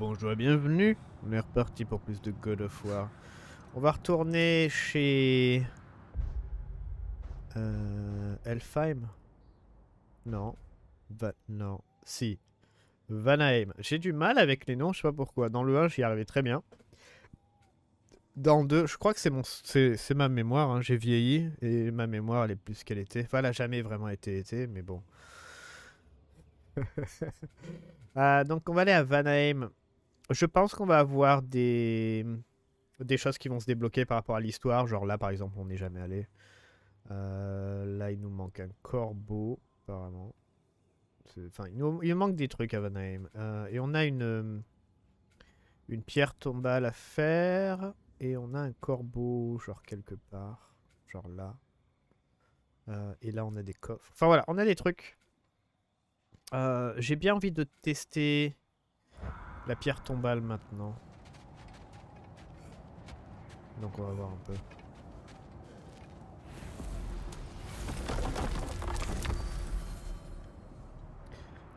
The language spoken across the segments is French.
Bonjour bienvenue. On est reparti pour plus de God of War. On va retourner chez... Euh, Elfheim Non. Va... Non. Si. Vanaheim. J'ai du mal avec les noms, je sais pas pourquoi. Dans le 1, j'y arrivais très bien. Dans le 2, je crois que c'est mon, c'est ma mémoire. hein, J'ai vieilli et ma mémoire, elle est plus qu'elle était. Enfin, elle a jamais vraiment été été, mais bon. Euh, donc, on va aller à Vanaheim. Je pense qu'on va avoir des des choses qui vont se débloquer par rapport à l'histoire. Genre là, par exemple, on n'est jamais allé. Euh, là, il nous manque un corbeau, apparemment. Enfin, il nous, manque des trucs à Vanaheim. Euh, et on a une, euh, une pierre tombale à faire. Et on a un corbeau, genre quelque part. Genre là. Euh, et là, on a des coffres. Enfin voilà, on a des trucs. J'ai bien envie de tester la pierre tombale maintenant. Donc on va voir un peu.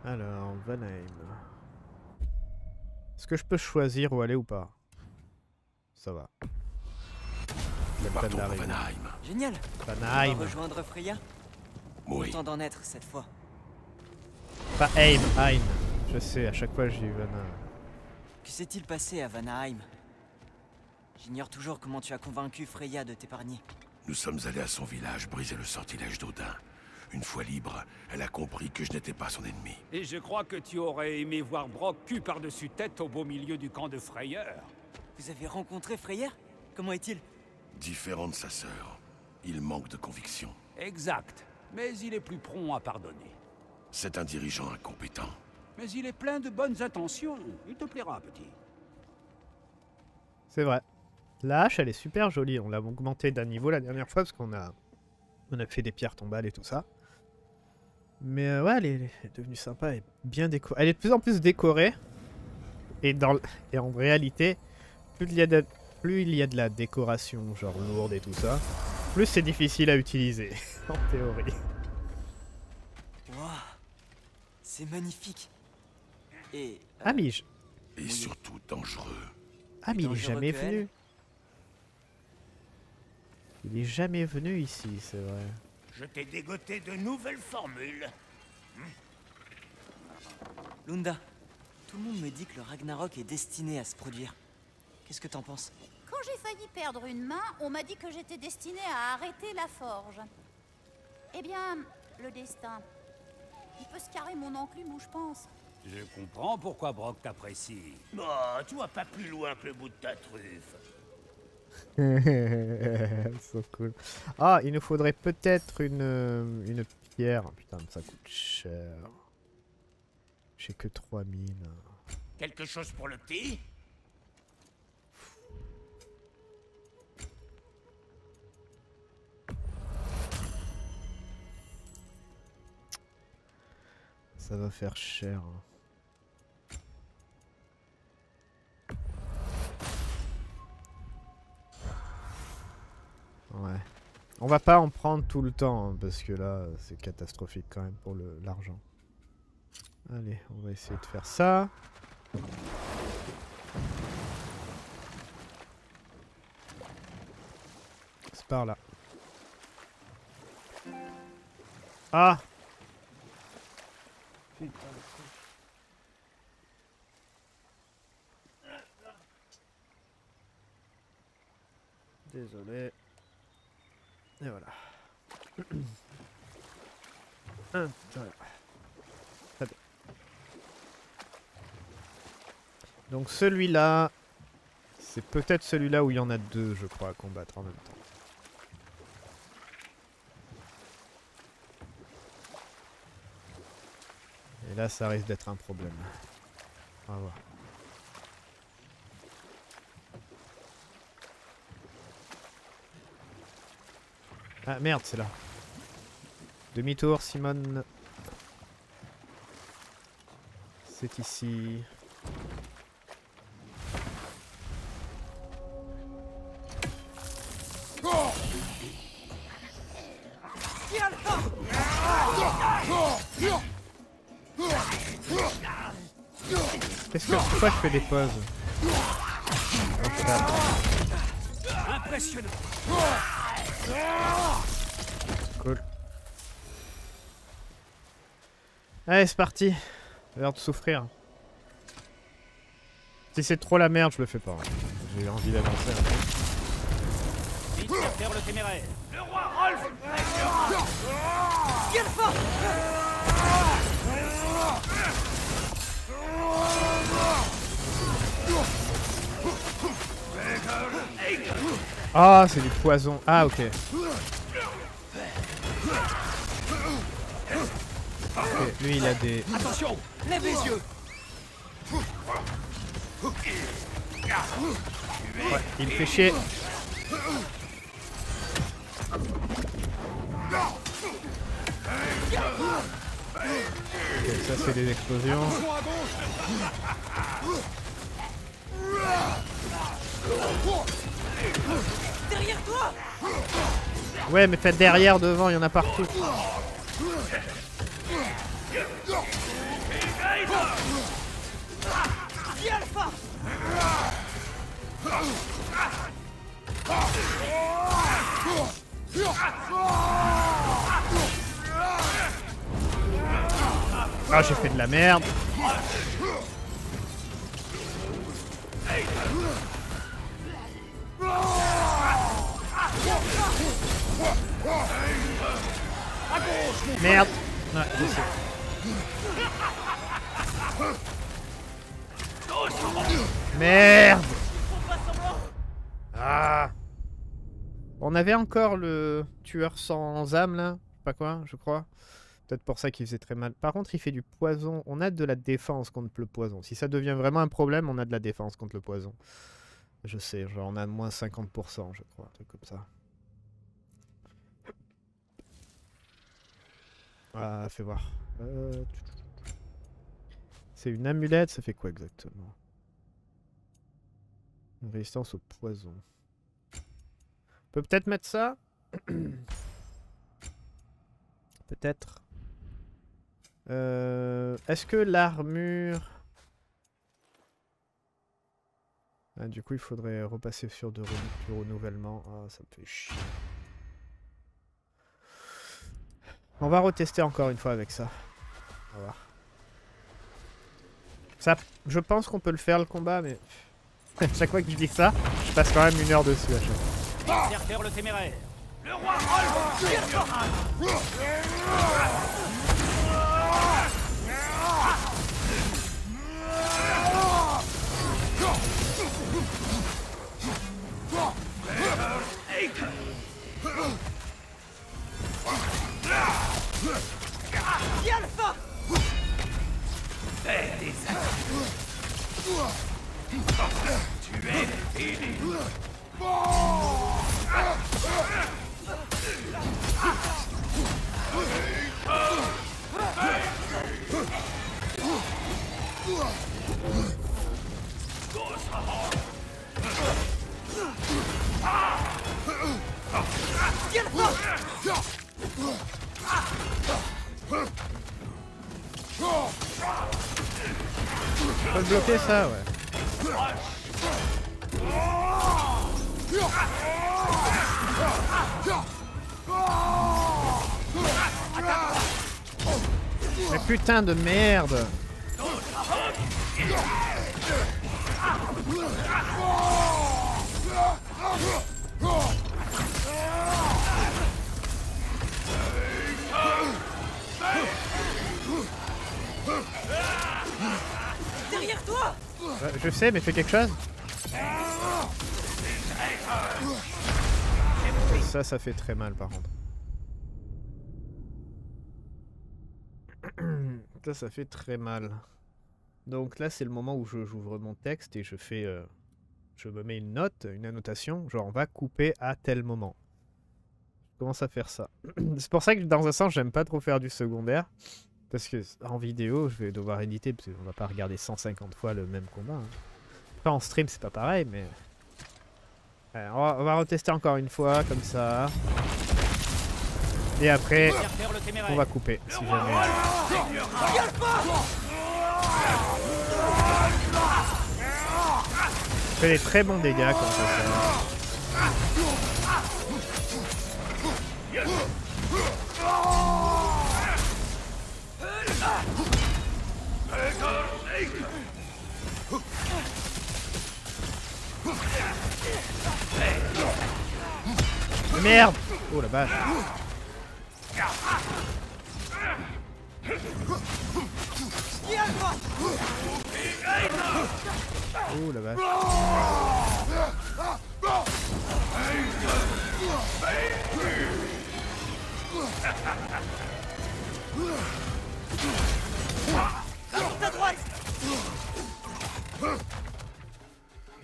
Alors, Vanheim. Est-ce que je peux choisir où aller ou pas? Ça va. Partons pour. Vanaheim. Génial On va Vanheim. rejoindre Freya Oui. Content d'en être cette fois. Pas Heim, Heim. Je sais, à chaque fois j'ai eu Vanheim. Que s'est-il passé à Vanaheim? J'ignore toujours comment tu as convaincu Freya de t'épargner. Nous sommes allés à son village briser le sortilège d'Odin. Une fois libre, elle a compris que je n'étais pas son ennemi. Et je crois que tu aurais aimé voir Brock cul par-dessus tête au beau milieu du camp de frayeur. Vous avez rencontré Freya? Comment est-il? Différent de sa sœur, il manque de conviction. Exact. Mais il est plus prompt à pardonner. C'est un dirigeant incompétent. Mais il est plein de bonnes intentions. Il te plaira, petit. C'est vrai. La hache, elle est super jolie. On l'a augmentée d'un niveau la dernière fois parce qu'on a, on a fait des pierres tombales et tout ça. Mais euh, ouais, elle est, elle est devenue sympa et bien décorée. Elle est de plus en plus décorée. Et, dans, et en réalité, plus il, y a de, plus il y a de la décoration, genre lourde et tout ça, plus c'est difficile à utiliser, en théorie. Waouh C'est magnifique Et... euh, Ah, Et surtout dangereux. ah, mais il est jamais venu. Il est jamais venu ici, c'est vrai. Je t'ai dégoté de nouvelles formules. Lunda, tout le monde me dit que le Ragnarok est destiné à se produire. Qu'est-ce que t'en penses? Quand j'ai failli perdre une main, on m'a dit que j'étais destinée à arrêter la forge. Eh bien, le destin. Il peut se carrer mon enclume où je pense. Je comprends pourquoi Brock t'apprécie. Oh, tu vois pas plus loin que le bout de ta truffe. so cool. Ah, il nous faudrait peut-être une, euh, une pierre. Putain, ça coûte cher. J'ai que 3000. Quelque chose pour le petit? Ça va faire cher. hein. Ouais. On va pas en prendre tout le temps, hein, parce que là, c'est catastrophique quand même pour l'argent. Allez, on va essayer de faire ça. C'est par là. Ah Désolé. Et voilà. Donc celui-là, c'est peut-être celui-là où il y en a deux, je crois, à combattre en même temps. Et là, ça risque d'être un problème. On va voir. Ah merde, c'est là. Demi-tour, Simone. C'est ici. Qu'est-ce que... fois je fais des pauses? Impressionnant. Cool. Allez, c'est parti. L'heure de souffrir. Si c'est trop la merde, je le fais pas. hein. J'ai envie d'avancer un peu. Vite faire taire le téméraire. Ah, c'est du poison. Ah, ok. Lui, il a des... Attention, lève les yeux. Ouais, il fait chier. Ok, ça c'est des explosions. Derrière toi Ouais, mais faites derrière, devant, il y en a partout. Ah, j'ai fait de la merde. Merde. Merde. Ah. On avait encore le tueur sans âme là, je sais pas quoi, je crois. Peut-être pour ça qu'il faisait très mal. Par contre, il fait du poison. On a de la défense contre le poison. Si ça devient vraiment un problème, on a de la défense contre le poison. Je sais, genre on a moins 50%, je crois, un truc comme ça. Ah, fais voir. Euh, C'est une amulette, ça fait quoi exactement? Une résistance au poison. On peut peut-être mettre ça? Peut-être. Euh, Est-ce que l'armure... Ah, du coup, il faudrait repasser sur de re- du renouvellement. Ah, ça me fait chier. On va retester encore une fois avec ça. On va voir. Ça, je pense qu'on peut le faire le combat, mais... chaque fois que je dis ça, je passe quand même une heure dessus à chaque fois. Le téméraire. Viens, Alpha On peut le bloquer ça, ouais. Mais putain de merde Ouais, Je sais, mais fais quelque chose Ça, ça fait très mal par contre. Ça, ça fait très mal. Donc là, c'est le moment où j'ouvre mon texte et je fais... euh, je me mets une note, une annotation, genre on va couper à tel moment. Je commence à faire ça. c'est pour ça que dans un sens, j'aime pas trop faire du secondaire. Parce que en vidéo, je vais devoir éditer, parce qu'on va pas regarder 150 fois le même combat. hein. En stream, c'est pas pareil, mais... On, va, on retester encore une fois, comme ça. Et après, on va couper, si jamais... fait des très bons dégâts comme ça. Merde. Oh la vache. Oh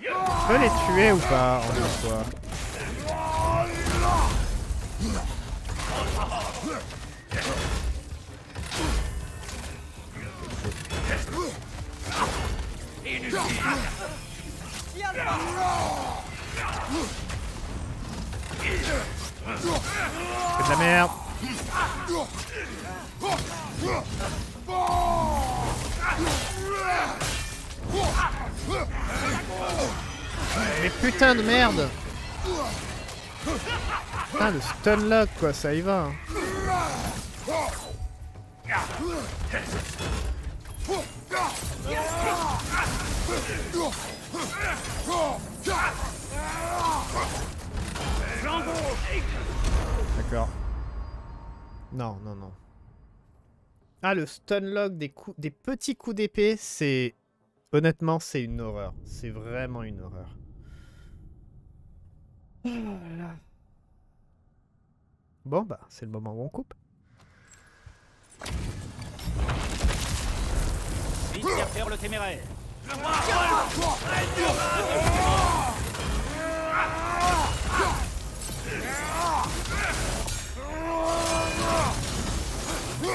Je peux les tuer ou pas en une fois C'est de la merde Mais putain de merde Putain le stunlock quoi, ça y va hein. D'accord. Non, non, non. Ah, le stunlock des, coups, des petits coups d'épée, c'est... Honnêtement, c'est une horreur. C'est vraiment une horreur. Oh là là. Bon, bah, c'est le moment où on coupe. Vite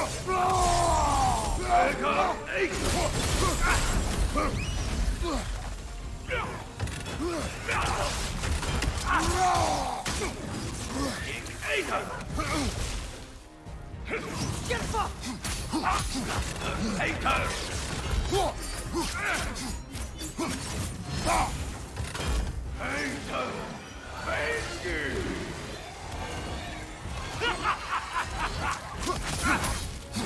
faire faire le téméraire. Ça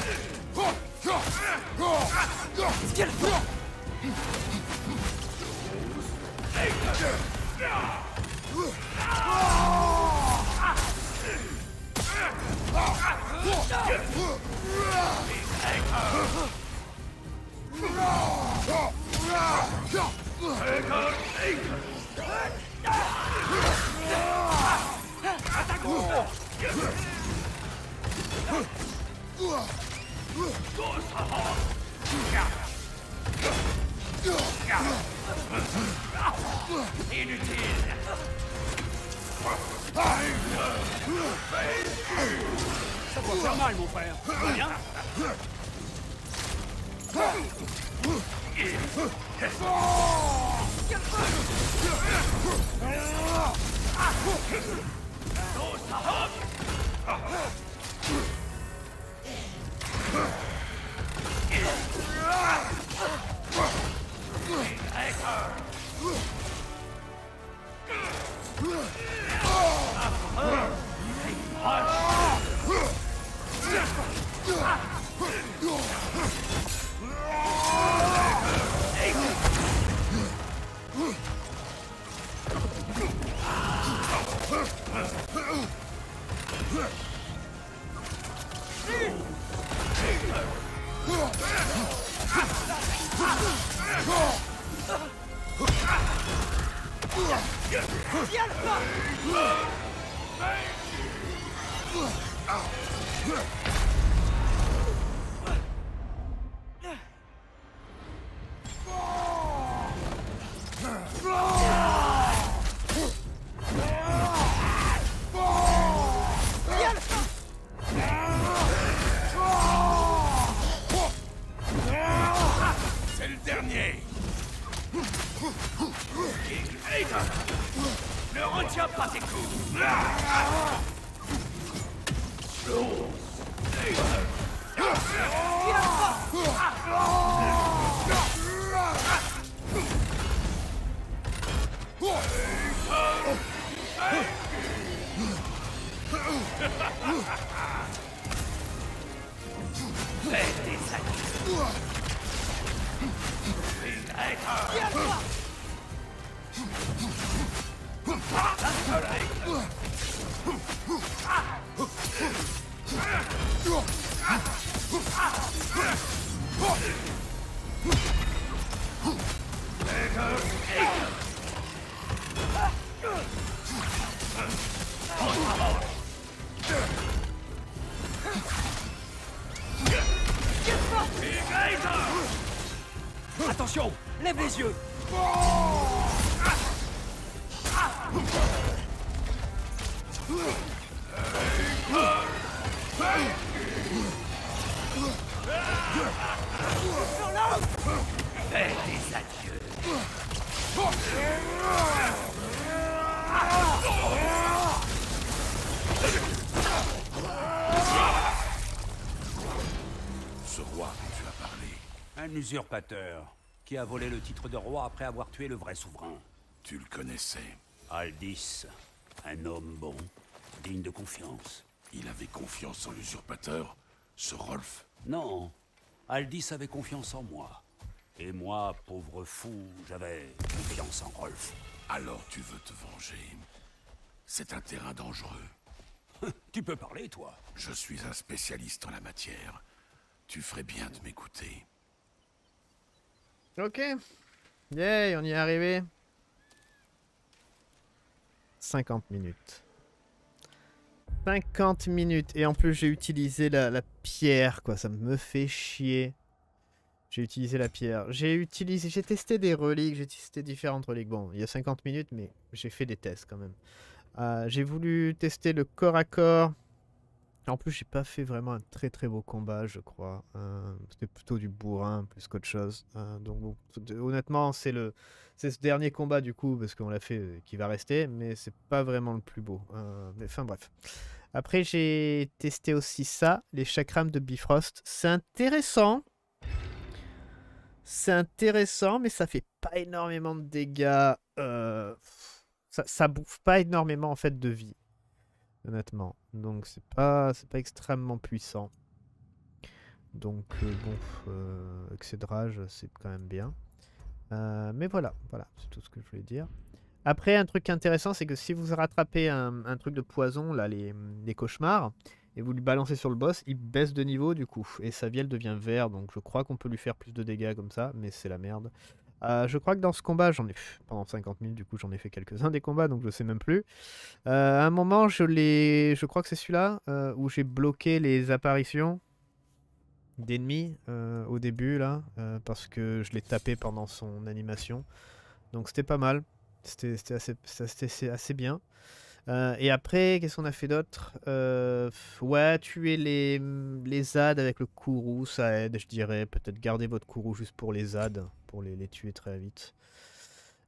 doit faire mal, mon frère. Bien C'est le Ne retiens pas tes coups Fais des adieux. Attention Lève les yeux Fais des adieux. Ce roi dont tu as parlé, Un usurpateur qui a volé le titre de roi après avoir tué le vrai souverain. tu le connaissais. Aldis, un homme bon, digne de confiance. Il avait confiance en l'usurpateur, ce Rolf. Non, Aldis avait confiance en moi. Et moi, pauvre fou, j'avais confiance en Rolf. Alors tu veux te venger. C'est un terrain dangereux. Tu peux parler, toi Je suis un spécialiste en la matière. Tu ferais bien de m'écouter. Ok. Yay, on y est arrivé. 50 minutes. 50 minutes. Et en plus, j'ai utilisé la, pierre, quoi. Ça me fait chier. J'ai utilisé la pierre. J'ai utilisé... J'ai testé des reliques. J'ai testé différentes reliques. Bon, il y a 50 minutes, mais j'ai fait des tests quand même. Euh, j'ai voulu tester le corps à corps. En plus, j'ai pas fait vraiment un très très beau combat, je crois. Euh, C'était plutôt du bourrin plus qu'autre chose. Euh, donc, honnêtement, c'est le, c'est ce dernier combat du coup, parce qu'on l'a fait, euh, qui va rester, mais c'est pas vraiment le plus beau. Mais enfin bref. Après, j'ai testé aussi ça, les chakrams de Bifrost. C'est intéressant. C'est intéressant, mais ça fait pas énormément de dégâts. ça, ça bouffe pas énormément en fait de vie honnêtement. Donc c'est pas c'est pas extrêmement puissant. Donc euh, bon, euh, drages, c'est quand même bien. Euh, mais voilà, voilà, c'est tout ce que je voulais dire. Après, un truc intéressant, c'est que si vous rattrapez un, truc de poison, là, les, les cauchemars, et vous lui balancez sur le boss, il baisse de niveau du coup, et sa vielle devient vert, donc je crois qu'on peut lui faire plus de dégâts comme ça, mais c'est la merde. Euh, je crois que dans ce combat, j'en ai pendant 50 000, du coup j'en ai fait quelques-uns des combats, donc je sais même plus. Euh, à un moment, je je crois que c'est celui-là euh, où j'ai bloqué les apparitions d'ennemis au début là, parce que je l'ai tapé pendant son animation. Donc c'était pas mal, c'était assez- assez bien. Euh, et après, qu'est-ce qu'on a fait d'autre? Euh, Ouais, tuer les, les ZAD avec le courroux, ça aide, je dirais. Peut-être garder votre courroux juste pour les ZAD, pour les, tuer très vite.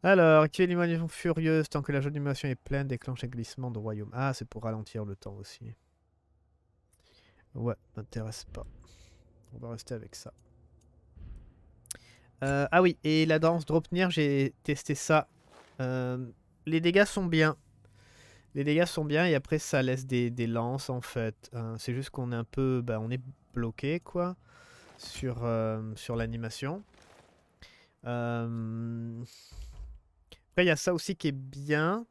Alors, activer l'animation furieuse tant que la zone d'animation est pleine, déclenche un glissement de royaume? Ah, c'est pour ralentir le temps aussi. Ouais, m'intéresse pas. On va rester avec ça. Euh, ah oui, et la danse Dropnir, j'ai testé ça. Les dégâts sont bien. Les dégâts sont bien et après ça laisse des, lances en fait. Euh, c'est juste qu'on est un peu, bah, on est bloqué quoi sur euh, l'animation. Euh, Après il y a ça aussi qui est bien.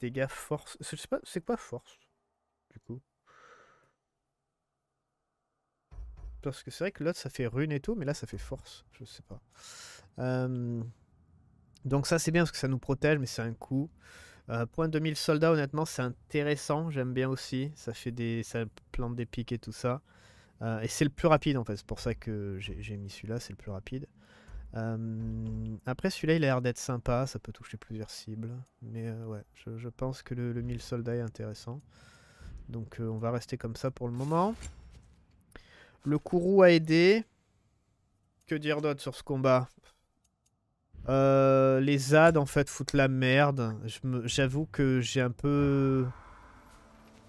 Dégâts force. C'est quoi force du coup? Parce que c'est vrai que l'autre ça fait rune et tout, mais là ça fait force. Je sais pas. Euh, Donc ça c'est bien parce que ça nous protège, mais c'est un coup. Euh, point 2000 soldats, honnêtement, c'est intéressant. J'aime bien aussi. Ça fait des, ça plante des pics et tout ça. Euh, et c'est le plus rapide en fait. C'est pour ça que j'ai mis celui-là. C'est le plus rapide. Euh, après, celui-là, il a l'air d'être sympa. Ça peut toucher plusieurs cibles. Mais ouais, je, pense que le, le 1000 soldats est intéressant. Donc on va rester comme ça pour le moment. Le courroux a aidé. Que dire d'autre sur ce combat? Euh, Les ZAD en fait foutent la merde. J'avoue que j'ai un peu.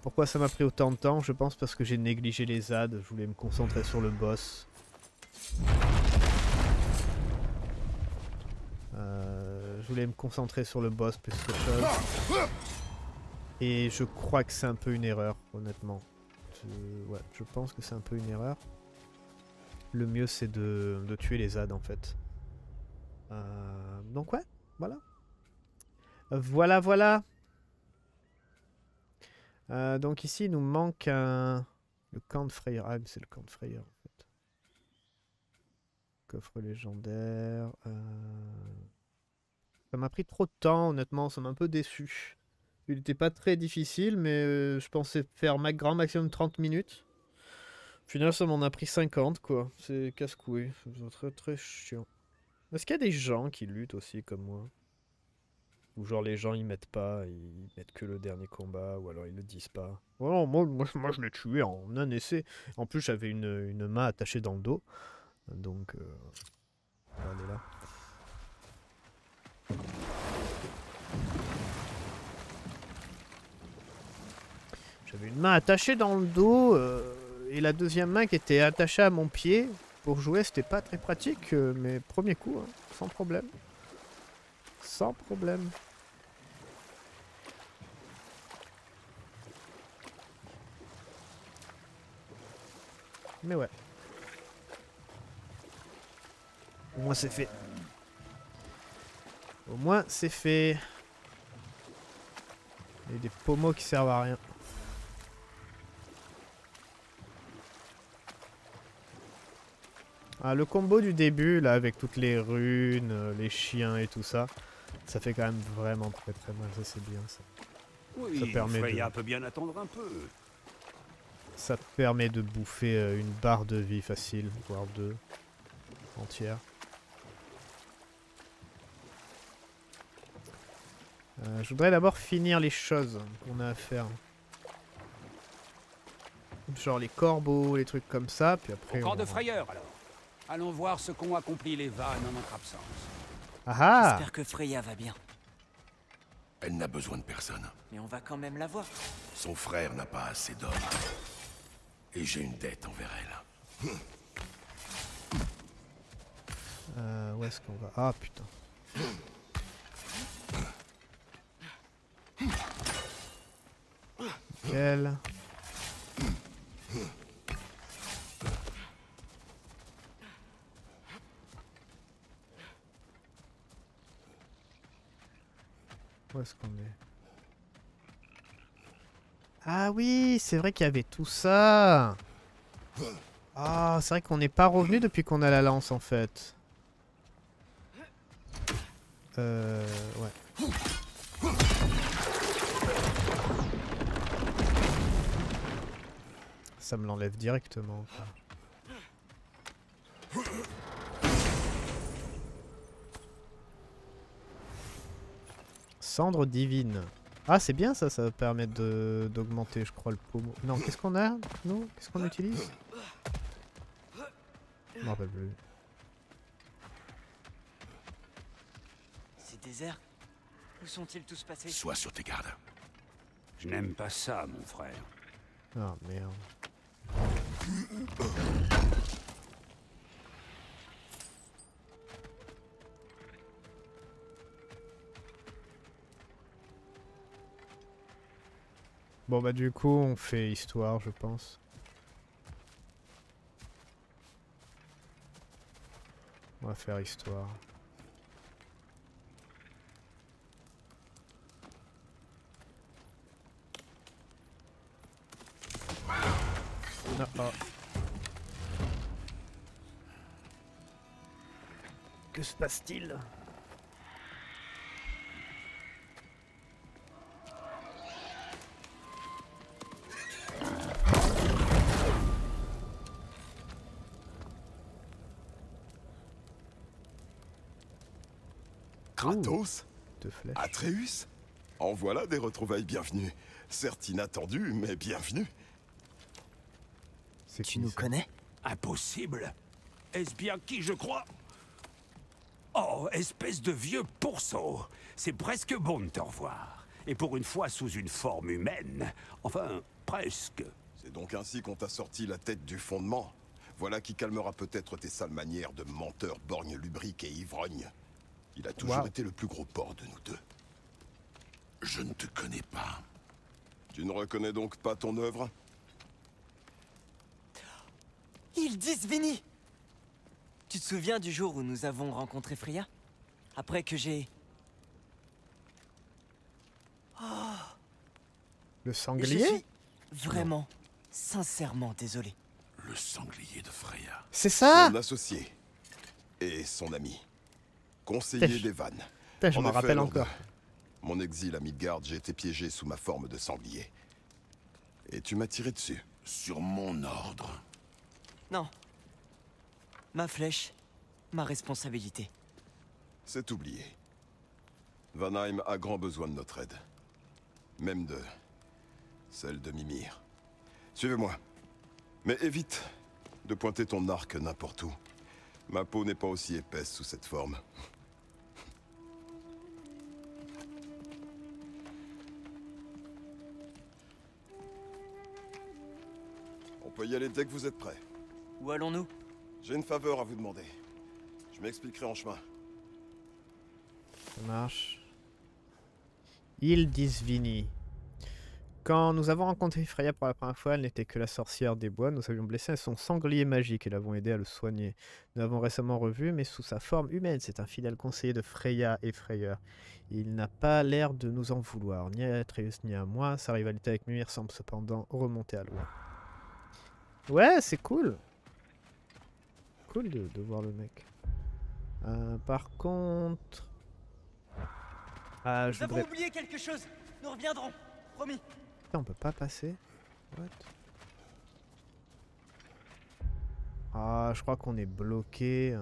Pourquoi ça m'a pris autant de temps? Je pense parce que j'ai négligé les ZAD. Je voulais me concentrer sur le boss. Euh, Je voulais me concentrer sur le boss plus que chose. Et je crois que c'est un peu une erreur, honnêtement. Je, ouais, je pense que c'est un peu une erreur. Le mieux c'est de, de tuer les ZAD en fait. Euh, donc ouais, voilà. Voilà, voilà. Euh, donc ici, il nous manque un... Le camp de Freyr. Ah, c'est le camp de Freyr, en fait. Coffre légendaire. euh. Ça m'a pris trop de temps, honnêtement. Ça m'a un peu déçu. Il n'était pas très difficile, mais je pensais faire ma grand maximum 30 minutes. Au final, ça m'en a pris 50, quoi. C'est casse-couille. C'est très, très chiant. Est-ce qu'il y a des gens qui luttent aussi comme moi? Ou genre les gens ils mettent pas, ils mettent que le dernier combat, ou alors ils le disent pas? Non, moi, moi, je l'ai tué en un essai. En plus j'avais une, une main attachée dans le dos. Donc... Euh... Est là. J'avais une main attachée dans le dos euh, et la deuxième main qui était attachée à mon pied. Pour jouer, c'était pas très pratique, euh, mais premier coup, hein, sans problème. Sans problème. Mais ouais. Au moins c'est fait. Au moins c'est fait. Il y a des pommeaux qui servent à rien. Ah, le combo du début, là, avec toutes les runes, euh, les chiens et tout ça, ça fait quand même vraiment très très mal. Ça, c'est bien, ça. Oui, Ça permet Freya de- peut bien attendre un peu. Ça permet de bouffer euh, une barre de vie facile, voire deux entières. Euh, je voudrais d'abord finir les choses qu'on a à faire. Genre les corbeaux, les trucs comme ça, puis après... Au on- de frayeur, alors. Allons voir ce qu'ont accompli les vannes en notre absence. Ah ah J'espère que Freya va bien. Elle n'a besoin de personne. Mais on va quand même la voir. Son frère n'a pas assez d'hommes. Et j'ai une dette envers elle. Euh, où est-ce qu'on va? Ah putain. Nickel. Ah oui, c'est vrai qu'il y avait tout ça. Ah, c'est vrai qu'on n'est pas revenu depuis qu'on a la lance en fait. Euh, ouais. Ça me l'enlève directement. Cendre divine. Ah, c'est bien ça, ça va permettre de- d'augmenter, je crois, le pommeau. Non, qu'est-ce qu'on a Nous? Qu'est-ce qu'on utilise? Je m'en rappelle plus. C'est désert. Où sont-ils tous passés? Sois sur tes gardes. Je n'aime pas ça, mon frère. Ah merde. Bon bah du coup on fait histoire je pense. On va faire histoire. Ah. Que se passe-t-il? Atreus En voilà des retrouvailles bienvenues. Certes inattendues, mais bienvenues. Tu qui, nous ça connais Impossible. Est-ce bien qui je crois Oh, espèce de vieux pourceau. C'est presque bon de te revoir. Et pour une fois sous une forme humaine. Enfin, presque. C'est donc ainsi qu'on t'a sorti la tête du fondement. Voilà qui calmera peut-être tes sales manières de menteur borgne lubrique et ivrogne. Il a toujours Wow. été le plus gros porc de nous deux. Je ne te connais pas. Tu ne reconnais donc pas ton œuvre? Ils disent Vinny Tu te souviens du jour où nous avons rencontré Freya? Après que j'ai... Le Je sanglier? suis vraiment, sincèrement désolé. Le sanglier de Freya. C'est ça? Son associé. Et son ami. Conseiller des vannes. Je En m'en rappelle encore. Mon exil à Midgard, j'ai été piégé sous ma forme de sanglier. Et tu m'as tiré dessus. Sur mon ordre. Non. Ma flèche, ma responsabilité. C'est oublié. Vanheim a grand besoin de notre aide. Même de... celle de Mimir. Suivez-moi. Mais évite de pointer ton arc n'importe où. Ma peau n'est pas aussi épaisse sous cette forme. Peut y aller dès que vous êtes prêts. Où allons-nous? J'ai une faveur à vous demander. Je m'expliquerai en chemin. Ça marche. Île d'Isvini. Quand nous avons rencontré Freya pour la première fois, elle n'était que la sorcière des bois. Nous avions blessé son sanglier magique et l'avons aidé à le soigner. Nous l'avons récemment revu, mais sous sa forme humaine. C'est un fidèle conseiller de Freya et Freyeur. Il n'a pas l'air de nous en vouloir, ni à Atreus ni à moi. Sa rivalité avec Mimir semble cependant remonter à loin. Ouais, c'est cool. Cool de, de voir le mec. Euh, par contre... Ah, je Nous avons voudrais... oublié quelque chose Nous reviendrons Promis Putain, on peut pas passer What? Ah, je crois qu'on est bloqué.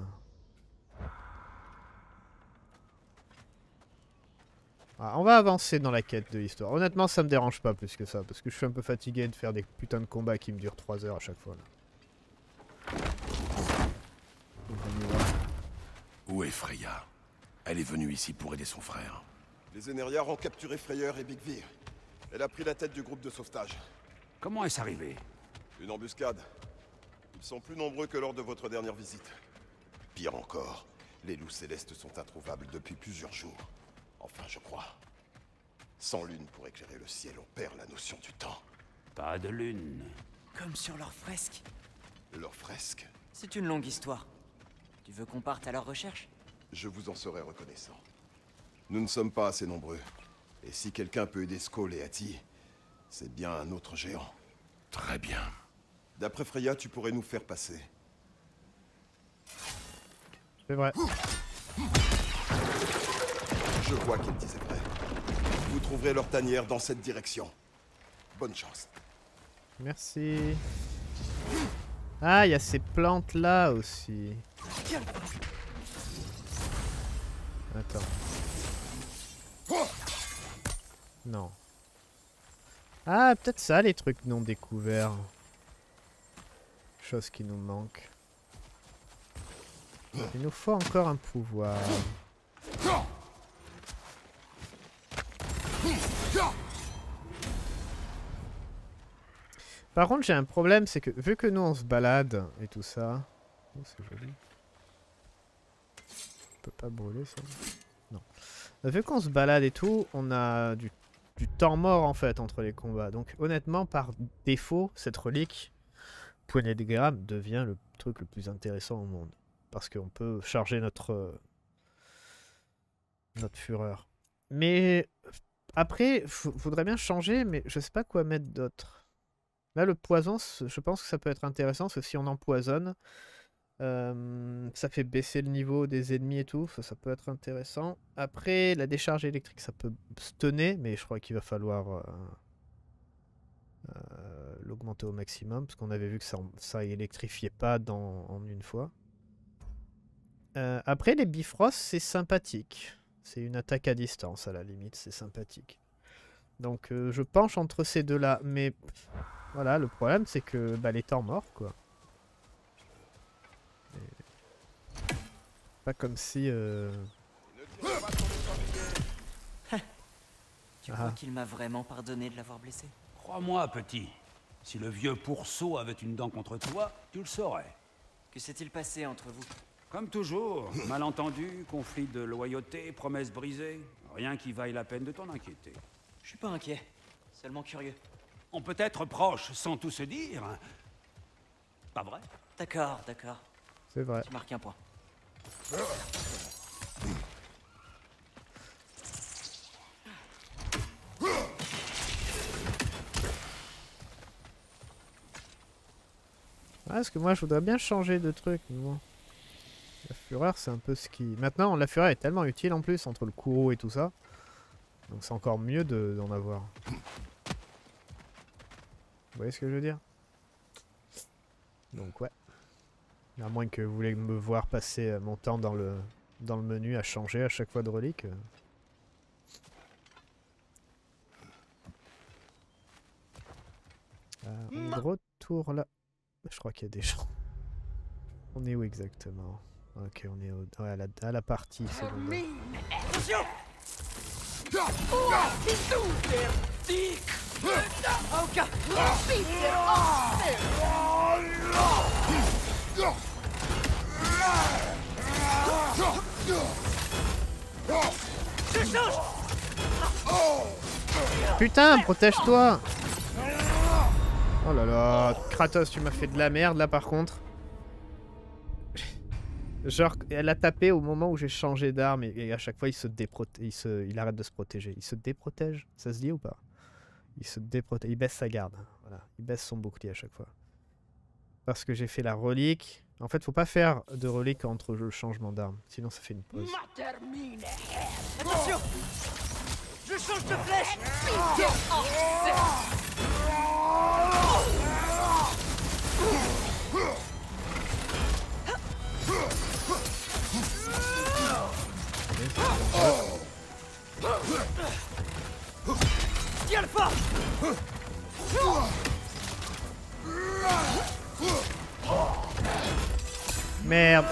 Ah, on va avancer dans la quête de l'histoire. Honnêtement, ça me dérange pas plus que ça, parce que je suis un peu fatigué de faire des putains de combats qui me durent 3 heures à chaque fois. là. Où est Freya? Elle est venue ici pour aider son frère. Les Énériards ont capturé Freyeur et Bigvir. Elle a pris la tête du groupe de sauvetage. Comment est-ce arrivé? Une embuscade. Ils sont plus nombreux que lors de votre dernière visite. Pire encore, les loups célestes sont introuvables depuis plusieurs jours. Enfin, je crois. Sans lune pour éclairer le ciel, on perd la notion du temps. Pas de lune. Comme sur leur fresque. Leurs fresques, C'est une longue histoire. Tu veux qu'on parte à leur recherche? Je vous en serai reconnaissant. Nous ne sommes pas assez nombreux. Et si quelqu'un peut aider Skoll et Ati, c'est bien un autre géant. Très bien. D'après Freya, tu pourrais nous faire passer. C'est vrai. Je vois qu'elle disait vrai. Vous trouverez leur tanière dans cette direction. Bonne chance. Merci. Ah, il y a ces plantes là aussi. Attends. Non. Ah, peut-être ça les trucs non découverts. Chose qui nous manque. Il nous faut encore un pouvoir. Par contre, j'ai un problème, c'est que vu que nous on se balade et tout ça. Oh, c'est joli. On peut pas brûler ça Non. Vu qu'on se balade et tout, on a du, temps mort en fait entre les combats. Donc honnêtement, par défaut, cette relique, poignée de grammes, devient le truc le plus intéressant au monde. Parce qu'on peut charger notre, euh, notre fureur. Mais après, faudrait bien changer, mais je sais pas quoi mettre d'autre. Là, le poison, je pense que ça peut être intéressant, parce que si on empoisonne, euh, ça fait baisser le niveau des ennemis et tout, ça, peut être intéressant. Après, la décharge électrique, ça peut stunner, mais je crois qu'il va falloir euh, euh, l'augmenter au maximum, parce qu'on avait vu que ça, ça électrifiait pas en une fois. Après, les Bifrost, c'est sympathique. C'est une attaque à distance, à la limite, c'est sympathique. Donc, je penche entre ces deux-là, mais voilà, le problème, c'est que bah, les temps morts, quoi. Et- Pas comme si... euh, Tu Ah. crois qu'il m'a vraiment pardonné de l'avoir blessé? Crois-moi, petit. Si le vieux pourceau avait une dent contre toi, tu le saurais. Que s'est-il passé entre vous? Comme toujours, malentendu, conflit de loyauté, promesses brisées. Rien qui vaille la peine de t'en inquiéter. Je suis pas inquiet, seulement curieux. On peut être proche sans tout se dire. Pas vrai? D'accord, d'accord. C'est vrai. Tu marques un point. Ouais, parce que moi je voudrais bien changer de truc, mais bon. La fureur c'est un peu ce qui... Maintenant la fureur est tellement utile en plus entre le courroux et tout ça. Donc c'est encore mieux de- d'en avoir. Vous voyez ce que je veux dire? Donc ouais. À moins que vous voulez me voir passer euh, mon temps dans le, dans le menu à changer à chaque fois de relique. euh. Euh, on est de retour là. Je crois qu'il y a des gens. On est où exactement? Ok, on est au- ouais, à, la, à la partie Putain, protège-toi Oh là là, Kratos, tu m'as fait de la merde là par contre. Genre, elle a tapé au moment où j'ai changé d'arme et, à chaque fois il se il, il arrête de se protéger. Il se déprotège, ça se dit ou pas? Il se déprotège, il baisse sa garde. Voilà, il baisse son bouclier à chaque fois. Parce que j'ai fait la relique. En fait, faut pas faire de relique entre le changement d'arme, sinon ça fait une pause. Attention Je change de flèche Tiens le fort Merde.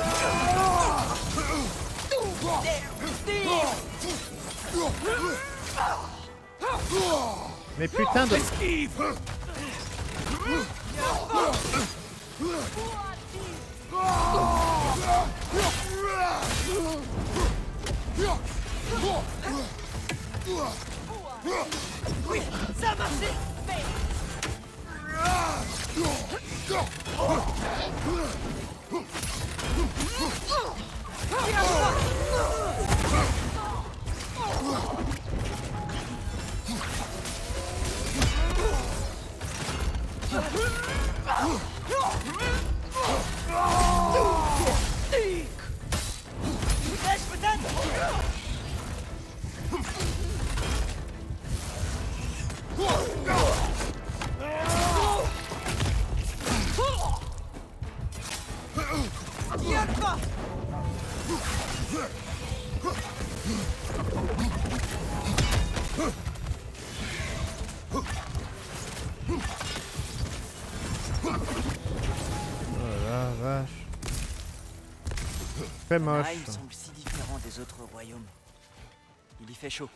Mais putain de... Ça Très moche. Il semble si différent des autres royaumes. Il y fait chaud,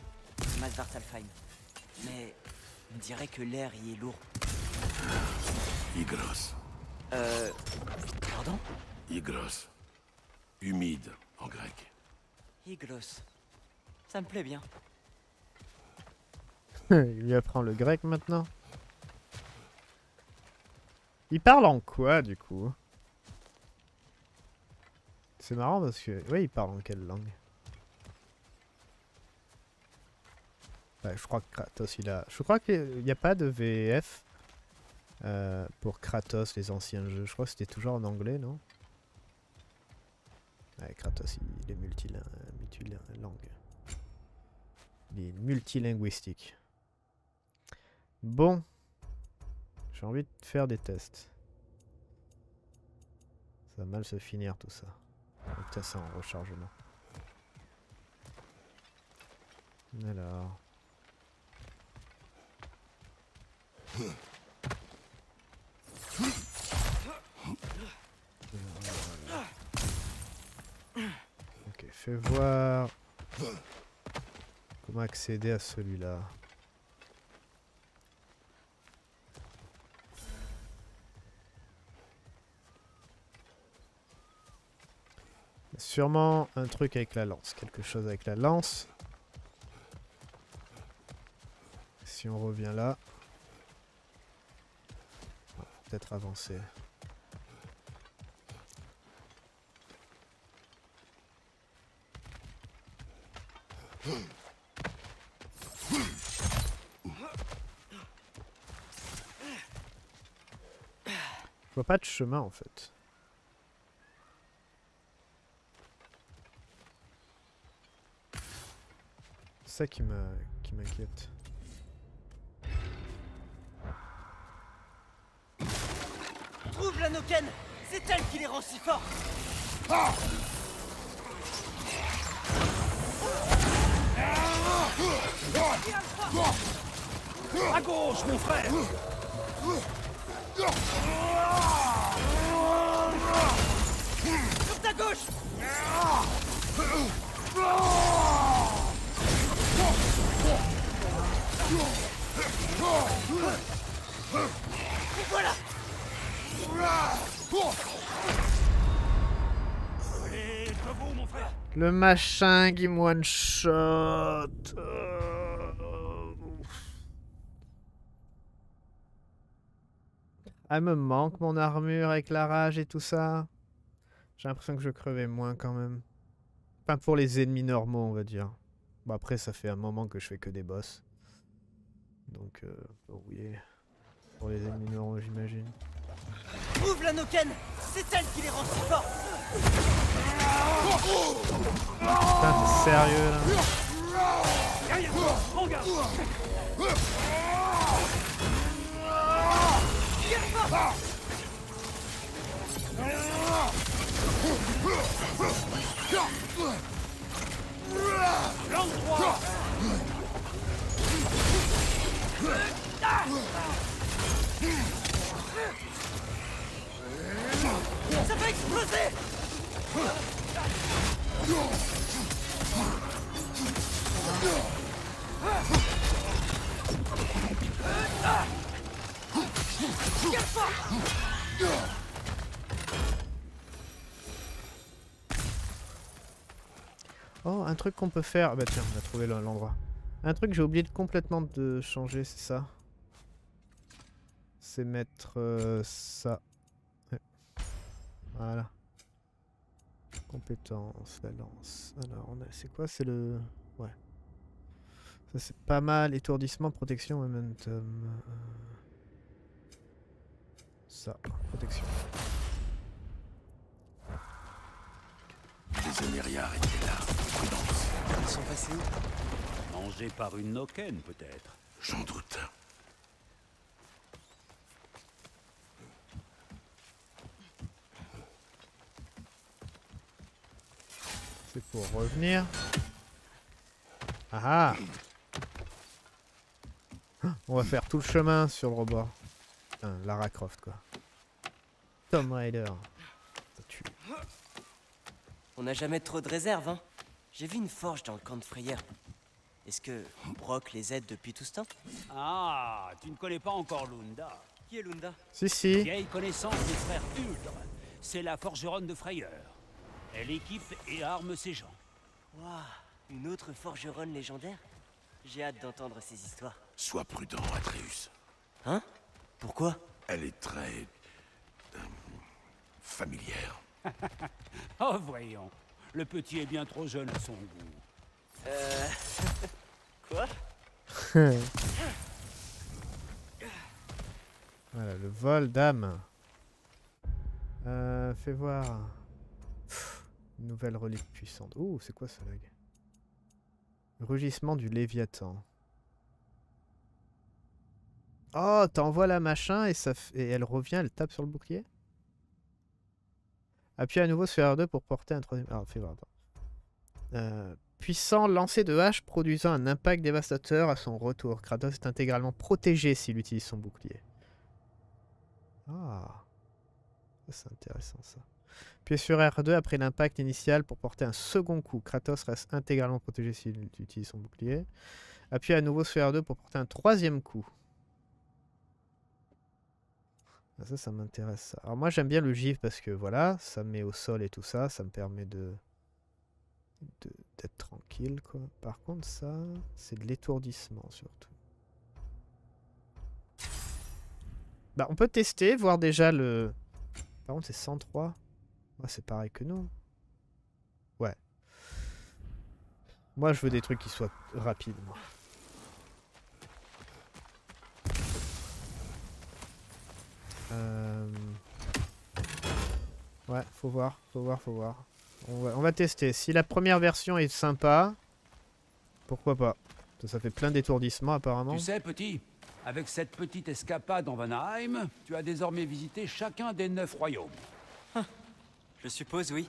Svartalfheim. Mais on dirait que l'air y est lourd. Igros. Euh... Pardon? Igros. Humide en grec. Iglos. Ça me plaît bien. Il lui apprend le grec maintenant. Il parle en quoi du coup? C'est marrant parce que... Oui, il parle en quelle langue? Ouais, je crois que Kratos il a... Je crois qu'il n'y a pas de VF euh, pour Kratos les anciens jeux. Je crois que c'était toujours en anglais, non? Ouais, Kratos il, est multilingue. Il est multilinguistique. Bon. J'ai envie de faire des tests. Ça va mal se finir tout ça. Donc ça c'est en rechargement. Alors. Ok, fais voir comment accéder à celui-là. Sûrement un truc avec la lance, quelque chose avec la lance. Si on revient là. Peut-être avancer. Je vois pas de chemin en fait. Ça qui m'inquiète. Trouve la Noken C'est elle qui les rend si forts. À gauche, mon frère. Sur ta gauche Le machin qui me one shot. Ah, me manque mon armure avec la rage et tout ça. J'ai l'impression que je crevais moins quand même. Enfin, pour les ennemis normaux, on va dire. Bon, après, ça fait un moment que je fais que des boss. Donc, euh, oh oui. Pour les ennemis normaux, j'imagine. Trouve la Noken C'est elle qui les rend si forts Putain, t'es sérieux là toi Ça exploser Oh, un truc qu'on peut faire. Ah bah tiens, on a trouvé le- l'endroit. Un truc que j'ai oublié de complètement de changer, c'est ça. C'est mettre euh, ça. Ouais. Voilà. Compétence, la lance. Alors, on a... c'est quoi? C'est le. Ouais. Ça, c'est pas mal. Étourdissement, protection, momentum. Euh, Ça, protection. Les Émériards étaient là. Prudence. Ils sont passés où? Mangé par une Noken, peut-être J'en doute. C'est pour revenir. Ah ah On va faire tout le chemin sur le rebord. Putain, Lara Croft quoi. Tomb Raider. Ça tue. On n'a jamais trop de réserves, hein J'ai vu une forge dans le camp de Freyr. Est-ce que Brock les aide depuis tout ce temps? Ah, tu ne connais pas encore Lunda. Qui est Lunda? Si si. Vieille connaissance des frères Huldre. C'est la forgeronne de Freyeur. Elle équipe et arme ses gens. Waouh Une autre forgeronne légendaire? J'ai hâte d'entendre ces histoires. Sois prudent, Atreus. Hein? Pourquoi? Elle est très... euh, familière. Oh, voyons. Le petit est bien trop jeune à son goût. Euh... Quoi? Voilà, le vol d'âme. Euh, fais voir. Nouvelle relique puissante. Ouh, c'est quoi ce lag? Rugissement du Léviathan. Oh, t'envoies la machin et, ça et elle revient, elle tape sur le bouclier? Appuie à nouveau sur R2 pour porter un troisième... Alors, fais voir. Euh, puissant lancer de hache produisant un impact dévastateur à son retour. Kratos est intégralement protégé s'il utilise son bouclier. Ah, c'est intéressant ça. Appuyez sur R2 après l'impact initial pour porter un second coup. Kratos reste intégralement protégé s'il utilise son bouclier. Appuyez à nouveau sur R2 pour porter un troisième coup. Ah, ça, ça m'intéresse. Alors moi j'aime bien le gif parce que voilà, ça me met au sol et tout ça, ça me permet de- d'être tranquille, quoi. Par contre, ça, c'est de l'étourdissement, surtout. Bah, on peut tester, voir déjà le... Par contre, c'est 103. Ouais, c'est pareil que nous. Ouais. Moi, je veux des trucs qui soient rapides, moi. Euh, Ouais, faut voir, faut voir, faut voir. On va, on va tester. Si la première version est sympa, pourquoi pas? Ça, ça fait plein d'étourdissements apparemment. Tu sais, petit, avec cette petite escapade en Vanaheim, tu as désormais visité chacun des neuf royaumes. Je suppose, oui.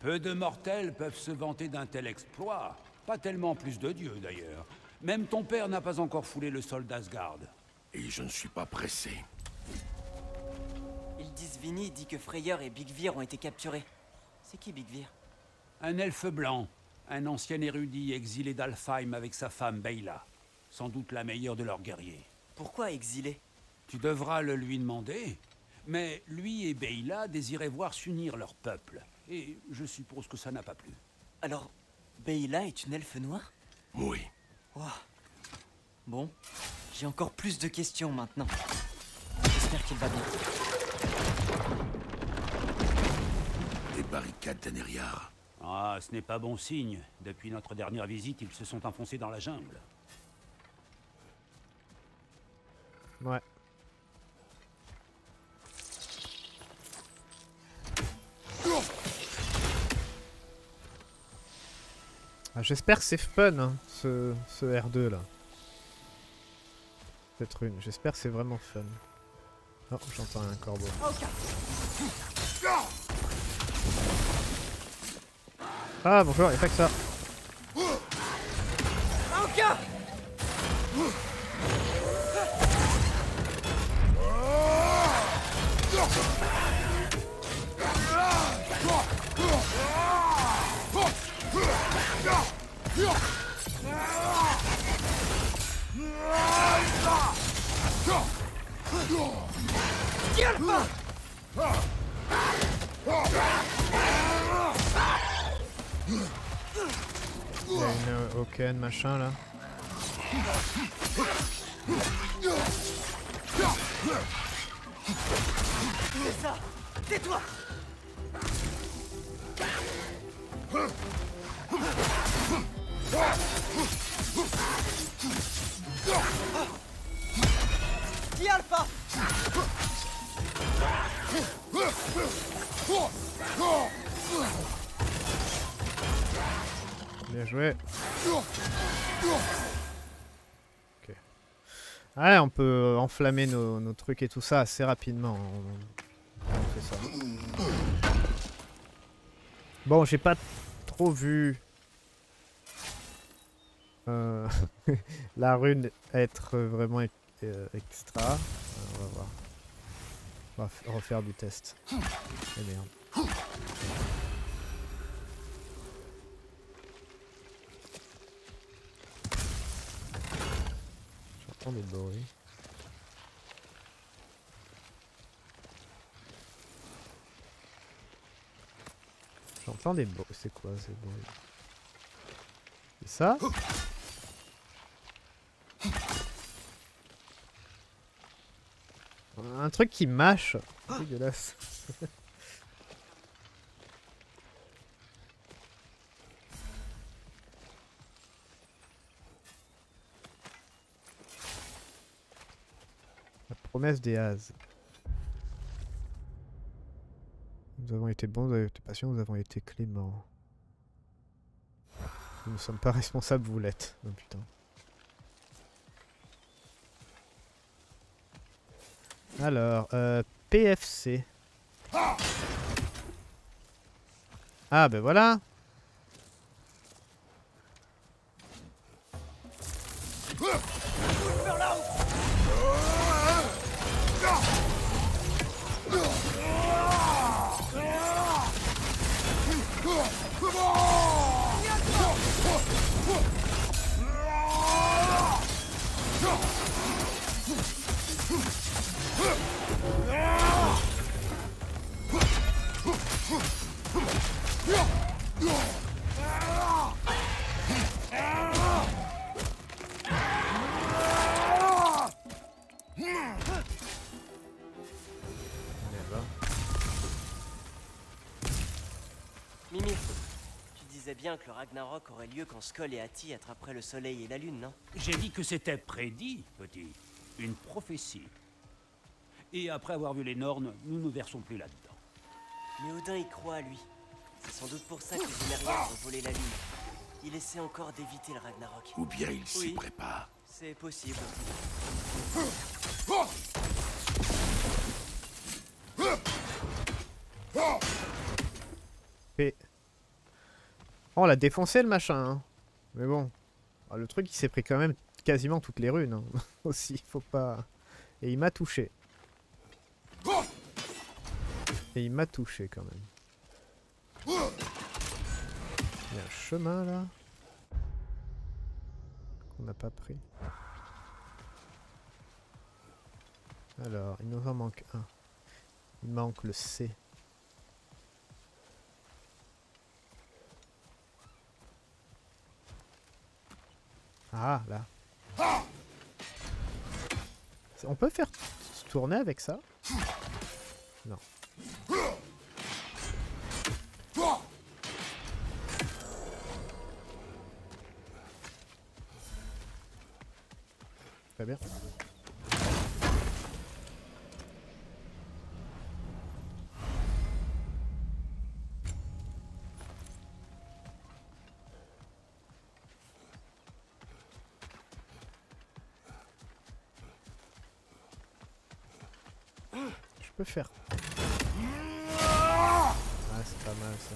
Peu de mortels peuvent se vanter d'un tel exploit. Pas tellement plus de dieux, d'ailleurs. Même ton père n'a pas encore foulé le sol d'Asgard. Et je ne suis pas pressé. Ildis Vini dit que Freyr et Bigvir ont été capturés. C'est qui Bigvir Un elfe blanc, un ancien érudit exilé d'Alfheim avec sa femme Beyla. Sans doute la meilleure de leurs guerriers. Pourquoi exilé? Tu devras le lui demander. Mais lui et Beyla désiraient voir s'unir leur peuple. Et je suppose que ça n'a pas plu. Alors, Beyla est une elfe noire? Oui. Ouah. Bon, j'ai encore plus de questions maintenant. J'espère qu'il va bien. D'Aneriar. Ah, ce n'est pas bon signe. Depuis notre dernière visite, ils se sont enfoncés dans la jungle. Ouais. Ah, J'espère que c'est fun, hein, ce, ce R2 là. Cette rune. J'espère que c'est vraiment fun. Oh, j'entends un corbeau. Ah bonjour, il a pas que ça. Une euh, machin là. Dis Alpha Ouais, on peut enflammer nos, trucs et tout ça assez rapidement. Bon, j'ai pas trop vu euh, la rune être vraiment e- euh, extra. Euh, on va voir. On va refaire du test. Eh. J'entends des bruits. J'entends des bruits. C'est quoi ces bruits C'est ça? Un truc qui mâche. Dégueulasse. promesse des As. Nous avons été bons, nous avons été patients, nous avons été cléments. Nous ne sommes pas responsables, vous l'êtes. Non, putain. Alors, euh, PFC. Ah ben voilà bien que le Ragnarok aurait lieu quand Skoll et Hati attraperaient le soleil et la lune, non? J'ai dit que c'était prédit, petit. Une prophétie. Et après avoir vu les Nornes, nous ne versons plus là-dedans. Mais Odin y croit, lui. C'est sans doute pour ça que les Émériens ont volé la lune. Il essaie encore d'éviter le Ragnarok. Ou bien il s'y Oui. prépare. C'est possible. Et... Oh, on l'a défoncé le machin. hein. Mais bon. Ah, le truc, il s'est pris quand même quasiment toutes les runes. hein. Aussi, faut pas. Et il m'a touché. Et il m'a touché quand même. Il y a un chemin là. Qu'on n'a pas pris. Alors, il nous en manque un. Il manque le C. Ah, là. On peut faire tourner avec ça? Non. Très bien. Peux faire. Ah, c'est pas mal ça.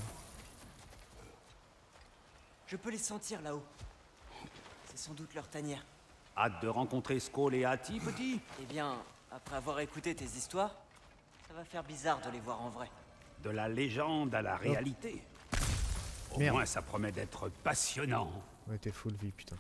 Je peux les sentir là-haut. C'est sans doute leur tanière. Hâte de rencontrer Skoll et Hati, petit Eh bien, après avoir écouté tes histoires, ça va faire bizarre de les voir en vrai. De la légende à la réalité. Au Merde. moins, ça promet d'être passionnant. On était full vie, putain.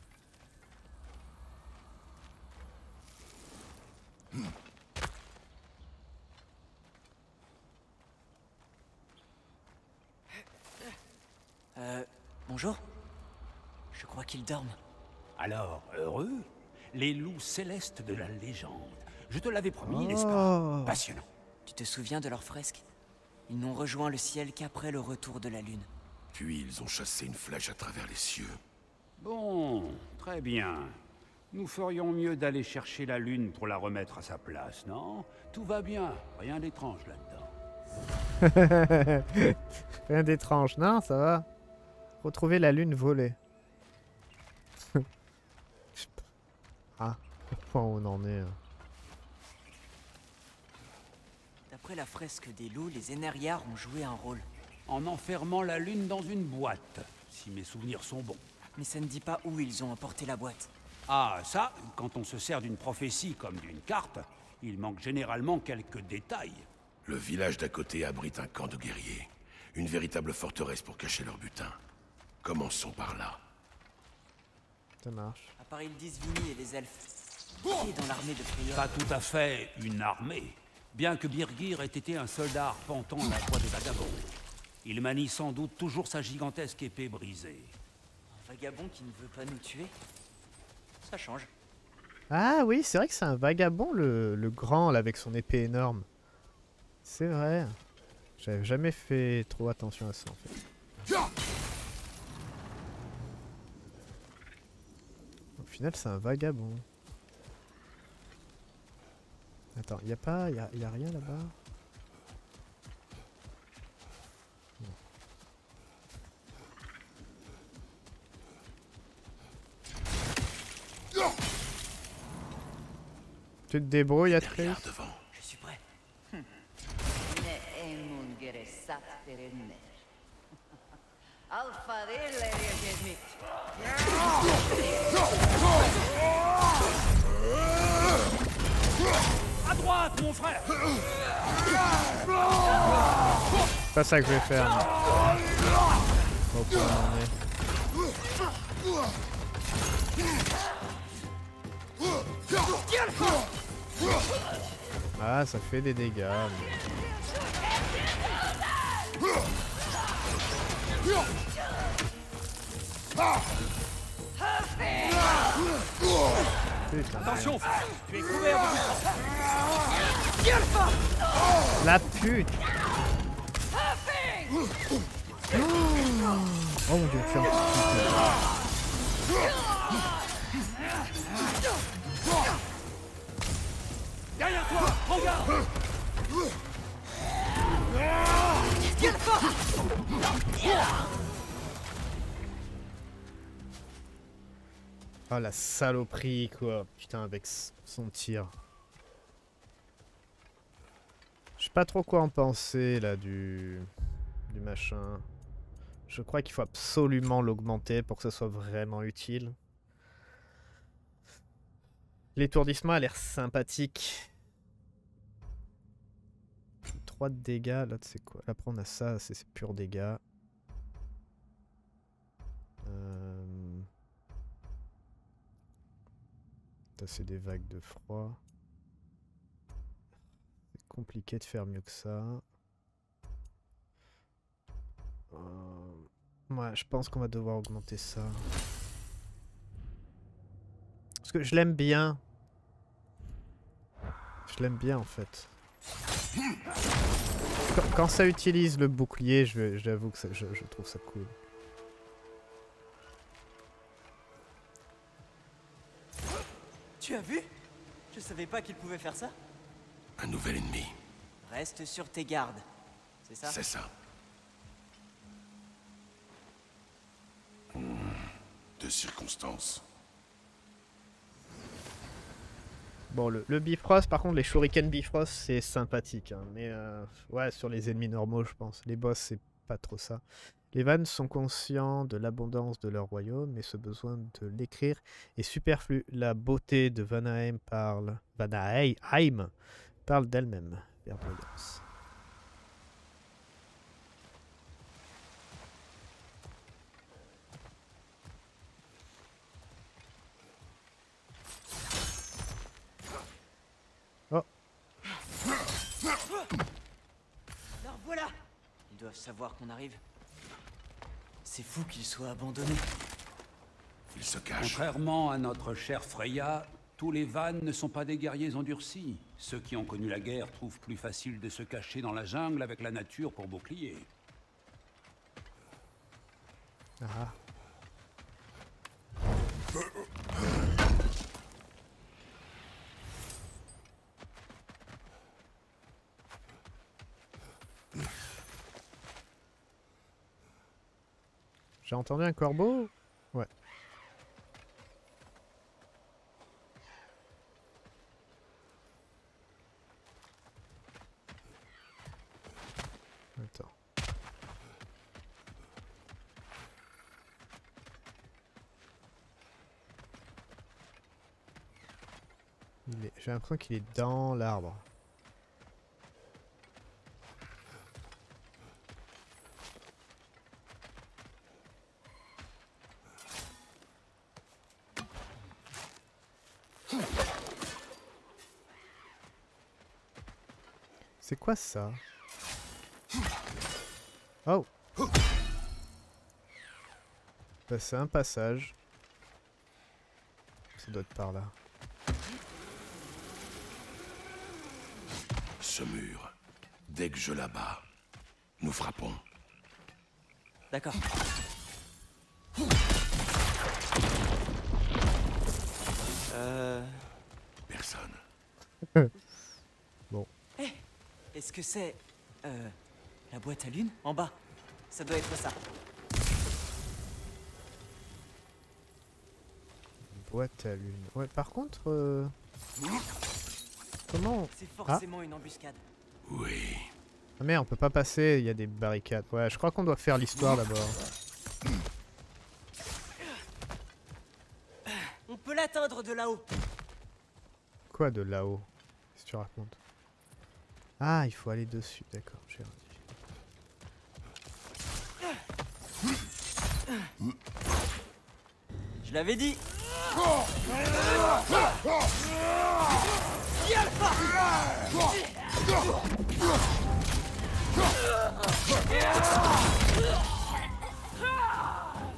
Euh, bonjour Je crois qu'ils dorment. Alors, heureux Les loups célestes de la légende. Je te l'avais promis, n'est-ce pas? Oh. Passionnant. Tu te souviens de leurs fresques? Ils n'ont rejoint le ciel qu'après le retour de la lune. Puis ils ont chassé une flèche à travers les cieux. Bon, très bien. Nous ferions mieux d'aller chercher la lune pour la remettre à sa place, non? Tout va bien, rien d'étrange là-dedans. Rien d'étrange, non, ça va. Retrouver la lune volée. Ah, au point où on en est. hein. D'après la fresque des loups, les Énériards ont joué un rôle. En enfermant la lune dans une boîte, si mes souvenirs sont bons. Mais ça ne dit pas où ils ont emporté la boîte. Ah, ça, quand on se sert d'une prophétie comme d'une carte, il manque généralement quelques détails. Le village d'à côté abrite un camp de guerriers. Une véritable forteresse pour cacher leur butin. Commençons par là. Ça marche. À part Ildisvini et les elfes. Qui est dans l'armée de Pas tout à fait une armée, bien que Birgir ait été un soldat arpentant la voie des vagabonds. Il manie sans doute toujours sa gigantesque épée brisée. Un vagabond qui ne veut pas nous tuer Ça change. Ah oui, c'est vrai que c'est un vagabond, le, le grand, là, avec son épée énorme. C'est vrai. J'avais jamais fait trop attention à ça, en fait. Final, c'est un vagabond. Attends, y a pas... Y a, y a rien là-bas? Tu te débrouilles, devant. Je suis prêt. Alfa dille regemit. À droite, mon frère C'est pas ça que je vais faire. Au point où. Ah, ça fait des dégâts. mais- Attention, tu es couvert de La pute. Oh mon dieu, truc. Derrière toi Regarde Oh la saloperie quoi. Putain avec son tir. Je sais pas trop quoi en penser là du du machin. Je crois qu'il faut absolument l'augmenter pour que ça soit vraiment utile. L'étourdissement a l'air sympathique. 3 de dégâts, là c'est quoi après on a ça, c'est pur dégâts. Euh... Ça, c'est des vagues de froid. C'est compliqué de faire mieux que ça. Euh, Ouais, je pense qu'on va devoir augmenter ça. Parce que je l'aime bien. Je l'aime bien en fait. Quand, quand ça utilise le bouclier, je- j'avoue que ça- je- je trouve ça cool. Tu as vu? Je savais pas qu'il pouvait faire ça. Un nouvel ennemi. Reste sur tes gardes. C'est ça? C'est ça. Hmm, De circonstances. Bon, le, Bifrost, par contre, les Shuriken Bifrost, c'est sympathique. hein, mais euh, ouais, sur les ennemis normaux, je pense. Les boss, c'est pas trop ça. Les vannes sont conscients de l'abondance de leur royaume, mais ce besoin de l'écrire est superflu. La beauté de Vanaheim parle. Vanaheim parle d'elle-même. Alors voilà Ils doivent savoir qu'on arrive. C'est fou qu'ils soient abandonnés. Il se cache. Contrairement à notre chère Freya, tous les vannes ne sont pas des guerriers endurcis. Ceux qui ont connu la guerre trouvent plus facile de se cacher dans la jungle avec la nature pour bouclier. Ah. J'ai entendu un corbeau? Ouais. Attends. J'ai l'impression qu'il est dans l'arbre. Quoi ça? Oh Bah, C'est un passage. Ça doit être par là. Ce mur. Dès que je l'abats, nous frappons. D'accord. Euh... Personne. Est-ce que c'est... Euh... La boîte à lune? En bas. Ça doit être ça. Boîte à lune. Ouais, par contre... euh, Comment... C'est forcément une embuscade. Oui. Ah merde, on peut pas passer, il y a des barricades. Ouais, je crois qu'on doit faire l'histoire d'abord. On peut l'atteindre de là-haut. Quoi de là-haut? Qu'est-ce que tu racontes? Ah, il faut aller dessus, d'accord, j'ai. Je l'avais dit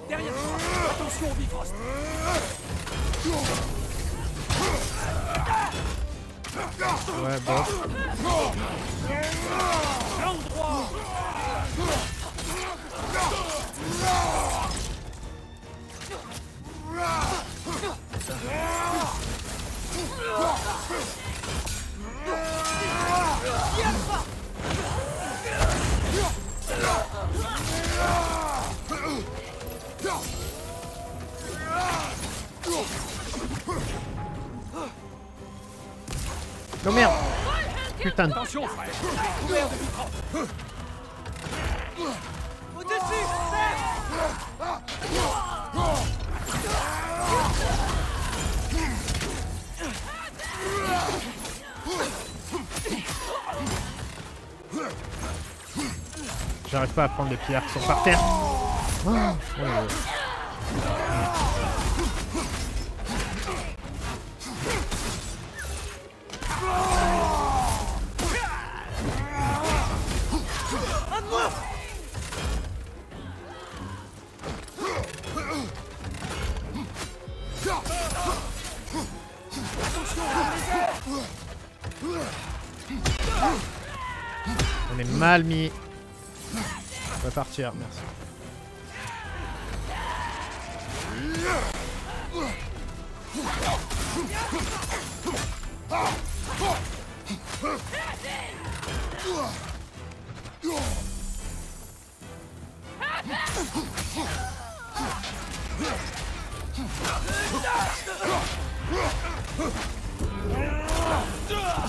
Derrière toi Attention au Bifrost Ouais, bon. L'angle droit Yeah! Non merde. Putain de... Attention, frère Au-dessus J'arrive pas à prendre les pierres qui sont par terre. Oh, oh On est mal mis. On va partir, merci.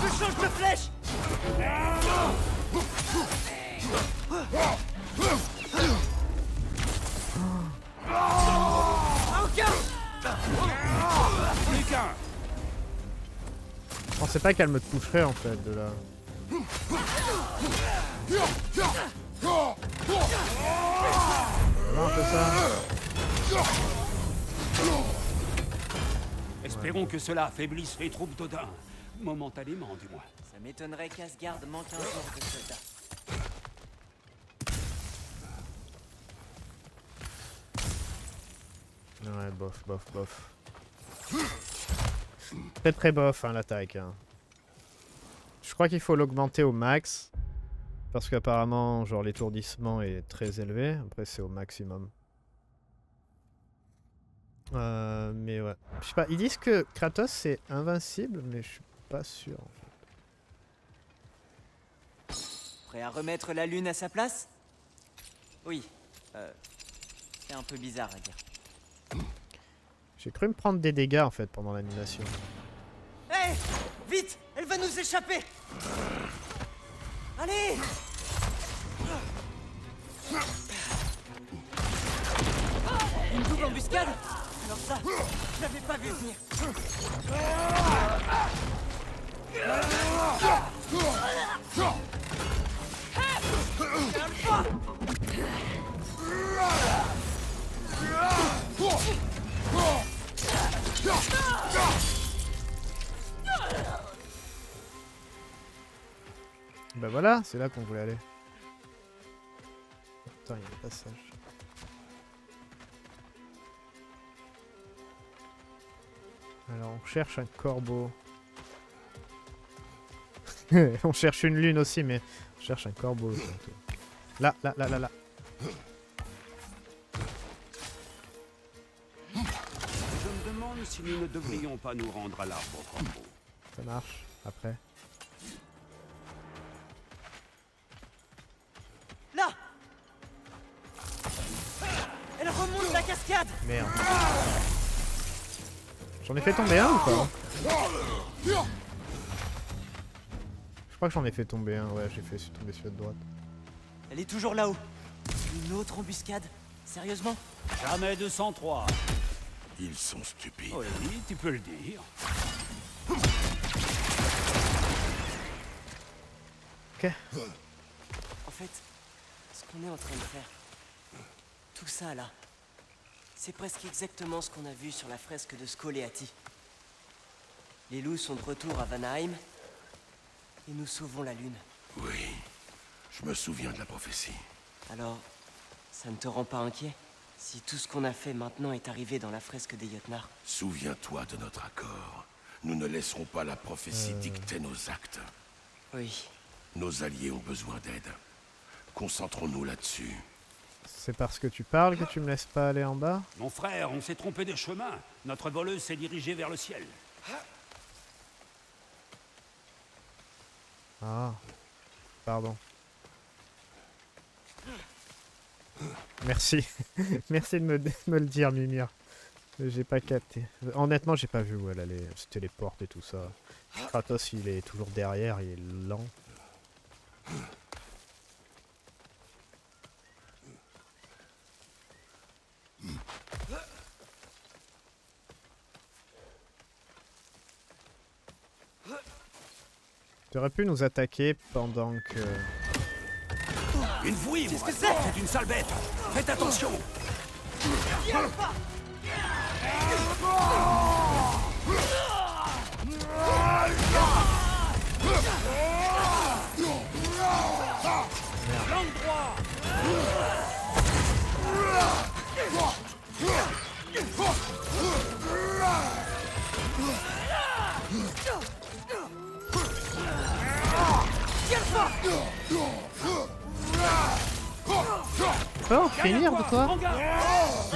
Je change de flèche pensais pas qu'elle me toucherait en fait de là. Voilà un peu ça. Espérons que cela affaiblisse les troupes d'Odin. Momentanément, du moins. Ça m'étonnerait qu'Asgard manque un jour de soldats. Ouais, bof, bof, bof. Très très bof hein, l'attaque. hein. Je crois qu'il faut l'augmenter au max. Parce qu'apparemment, genre l'étourdissement est très élevé. Après, c'est au maximum. Euh, mais ouais. Je sais pas, ils disent que Kratos c'est invincible, mais je suis pas sûr. en fait. Prêt à remettre la lune à sa place? Oui. Euh, c'est un peu bizarre à dire. J'ai cru me prendre des dégâts en fait pendant l'animation. Hé Vite Elle va nous échapper Allez Une double embuscade Alors ça, je l'avais pas vu venir. Bah voilà, c'est là qu'on voulait aller. Putain, il y a un passage. Alors on cherche un corbeau. on cherche une lune aussi, mais on cherche un corbeau. Là, là, là, là, là. Si nous ne devrions pas nous rendre à l'arbre au corbeau. Ça marche. Après. Là Elle remonte la cascade Merde. J'en ai fait tomber un ou pas? Je crois que j'en ai fait tomber un, ouais, j'ai fait tomber celui de droite. Elle est toujours là-haut. Une autre embuscade? Sérieusement? Jamais 203. Ils sont stupides. Oui, tu peux le dire. Ok. En fait, ce qu'on est en train de faire, tout ça là, c'est presque exactement ce qu'on a vu sur la fresque de Scoleati. Les loups sont de retour à Vanaheim et nous sauvons la lune. Oui, je me souviens de la prophétie. Alors, ça ne te rend pas inquiet? Si tout ce qu'on a fait maintenant est arrivé dans la fresque des Jotnar Souviens-toi de notre accord. Nous ne laisserons pas la prophétie dicter nos actes. Oui. Nos alliés ont besoin d'aide. Concentrons-nous là-dessus. C'est parce que tu parles que tu me laisses pas aller en bas? Mon frère, on s'est trompé de chemin. Notre voleuse s'est dirigée vers le ciel. Ah. Pardon. Merci. Merci de me, le dire, Mimir. J'ai pas capté. Honnêtement, j'ai pas vu où elle allait. C'était les et tout ça. Kratos, il est toujours derrière, il est lent. Tu aurais pu nous attaquer pendant que... Une vouivre C'est une sale bête. Faites attention Oh, finir de toi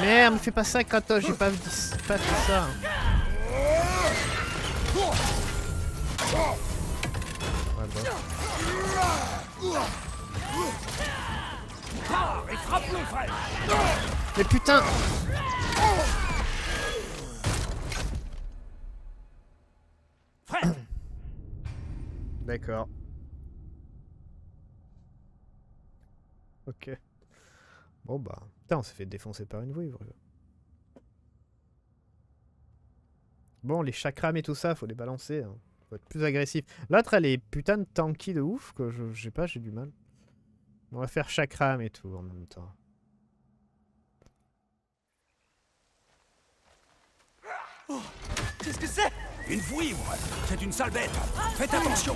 Merde, me fais pas ça, Kratos, j'ai pas, pas fait ça. Mais putain D'accord. Ok. Bon bah... Putain, on s'est fait défoncer par une vouivre. Bon, les chakrams et tout ça, faut les balancer. Hein. Faut être plus agressif. L'autre, elle est putain de tanky de ouf, que je sais pas, j'ai du mal. On va faire chakram et tout en même temps. Qu'est-ce que c'est? Une vouivre C'est une sale bête Faites attention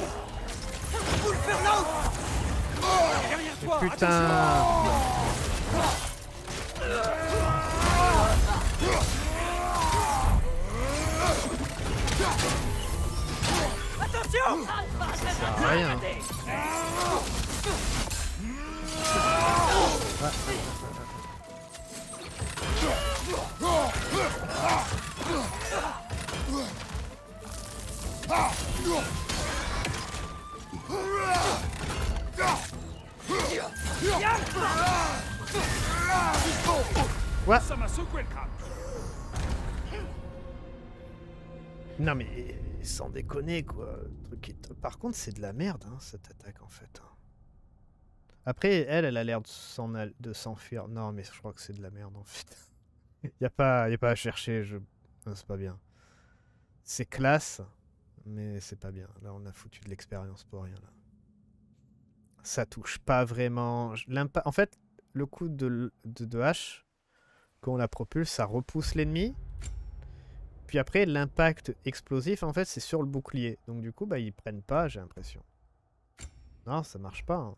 toi Putain. Attention crâne Non mais sans déconner quoi. truc Par contre c'est de la merde hein, cette attaque en fait. hein. Après elle, elle a l'air de s'enfuir. Non mais je crois que c'est de la merde en fait. y a pas, y a pas à chercher. Je... c'est pas bien. C'est classe, mais c'est pas bien. Là on a foutu de l'expérience pour rien là. Ça touche pas vraiment. En fait, le coup de, de, de hache, quand on la propulse, ça repousse l'ennemi. Puis après, l'impact explosif, en fait, c'est sur le bouclier. Donc du coup, bah, ils prennent pas, j'ai l'impression. Non, ça marche pas. hein.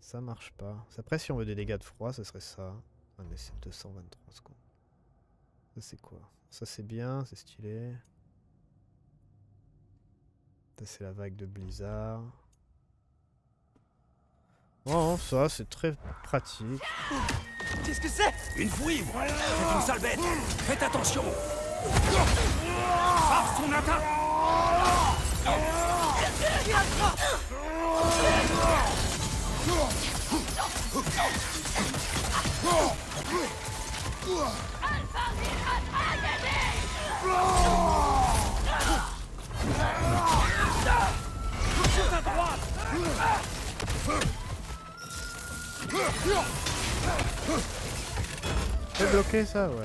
Ça marche pas. Après, si on veut des dégâts de froid, ce serait ça. Ah, mais c'est 223 secondes. Ça, c'est quoi? Ça, c'est bien, c'est stylé. Ça, c'est la vague de blizzard. Oh, ça, c'est très pratique. Qu'est-ce que c'est? Une vouivre C'est une sale bête. Faites attention. Par son attaque C'est bloqué ça, ouais.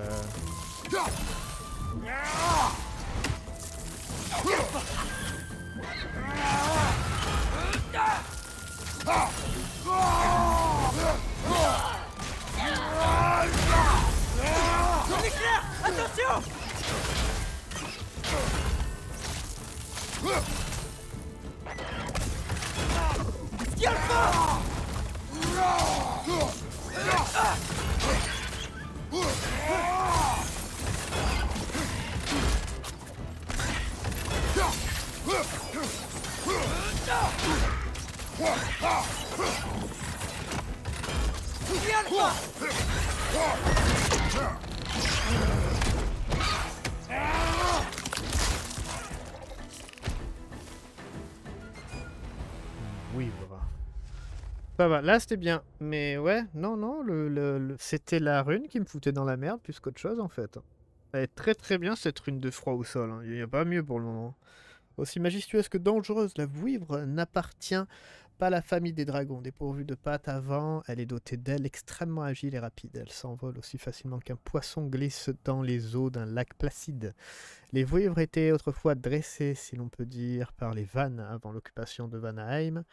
Attention Oui, là c'était bien. Mais ouais, non, non, c'était la rune qui me foutait dans la merde plus qu'autre chose en fait. Elle est très très bien cette rune de froid au sol. hein. Il n'y a pas mieux pour le moment. Aussi majestueuse que dangereuse, la vouivre n'appartient pas à la famille des dragons. Dépourvue de pattes avant, elle est dotée d'ailes extrêmement agiles et rapides. Elle s'envole aussi facilement qu'un poisson glisse dans les eaux d'un lac placide. Les vouivres étaient autrefois dressées, si l'on peut dire, par les vannes avant l'occupation de Vanaheim.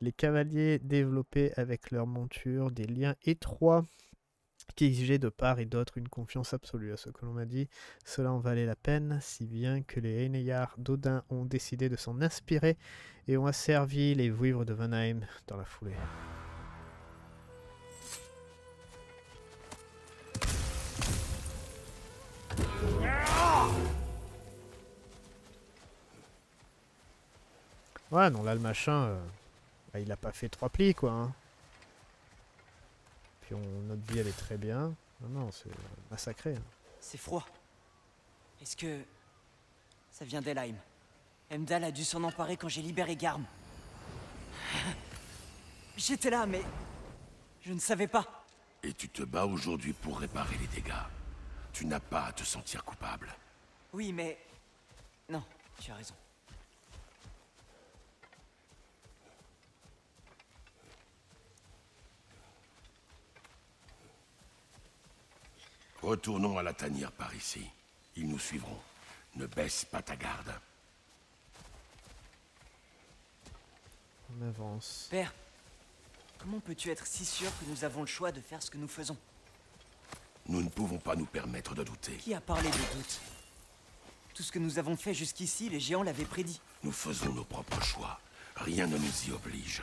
Les cavaliers développaient avec leur monture des liens étroits qui exigeaient de part et d'autre une confiance absolue à ce que l'on m'a dit. Cela en valait la peine, si bien que les Eineyards d'Odin ont décidé de s'en inspirer et ont asservi les vouivres de Vanheim dans la foulée. Ouais, non, là, le machin, euh, bah, il a pas fait trois plis, quoi. hein. Puis on, notre vie, elle est très bien. Non, non, c'est massacré. hein. C'est froid. Est-ce que. Ça vient d'Elheim Emdal a dû s'en emparer quand j'ai libéré Garm. J'étais là, mais. Je ne savais pas. Et tu te bats aujourd'hui pour réparer les dégâts. Tu n'as pas à te sentir coupable. Oui, mais. Non, tu as raison. Retournons à la tanière par ici. Ils nous suivront. Ne baisse pas ta garde. On avance. Père, comment peux-tu être si sûr que nous avons le choix de faire ce que nous faisons? Nous ne pouvons pas nous permettre de douter. Qui a parlé de doute? Tout ce que nous avons fait jusqu'ici, les géants l'avaient prédit. Nous faisons nos propres choix. Rien ne nous y oblige.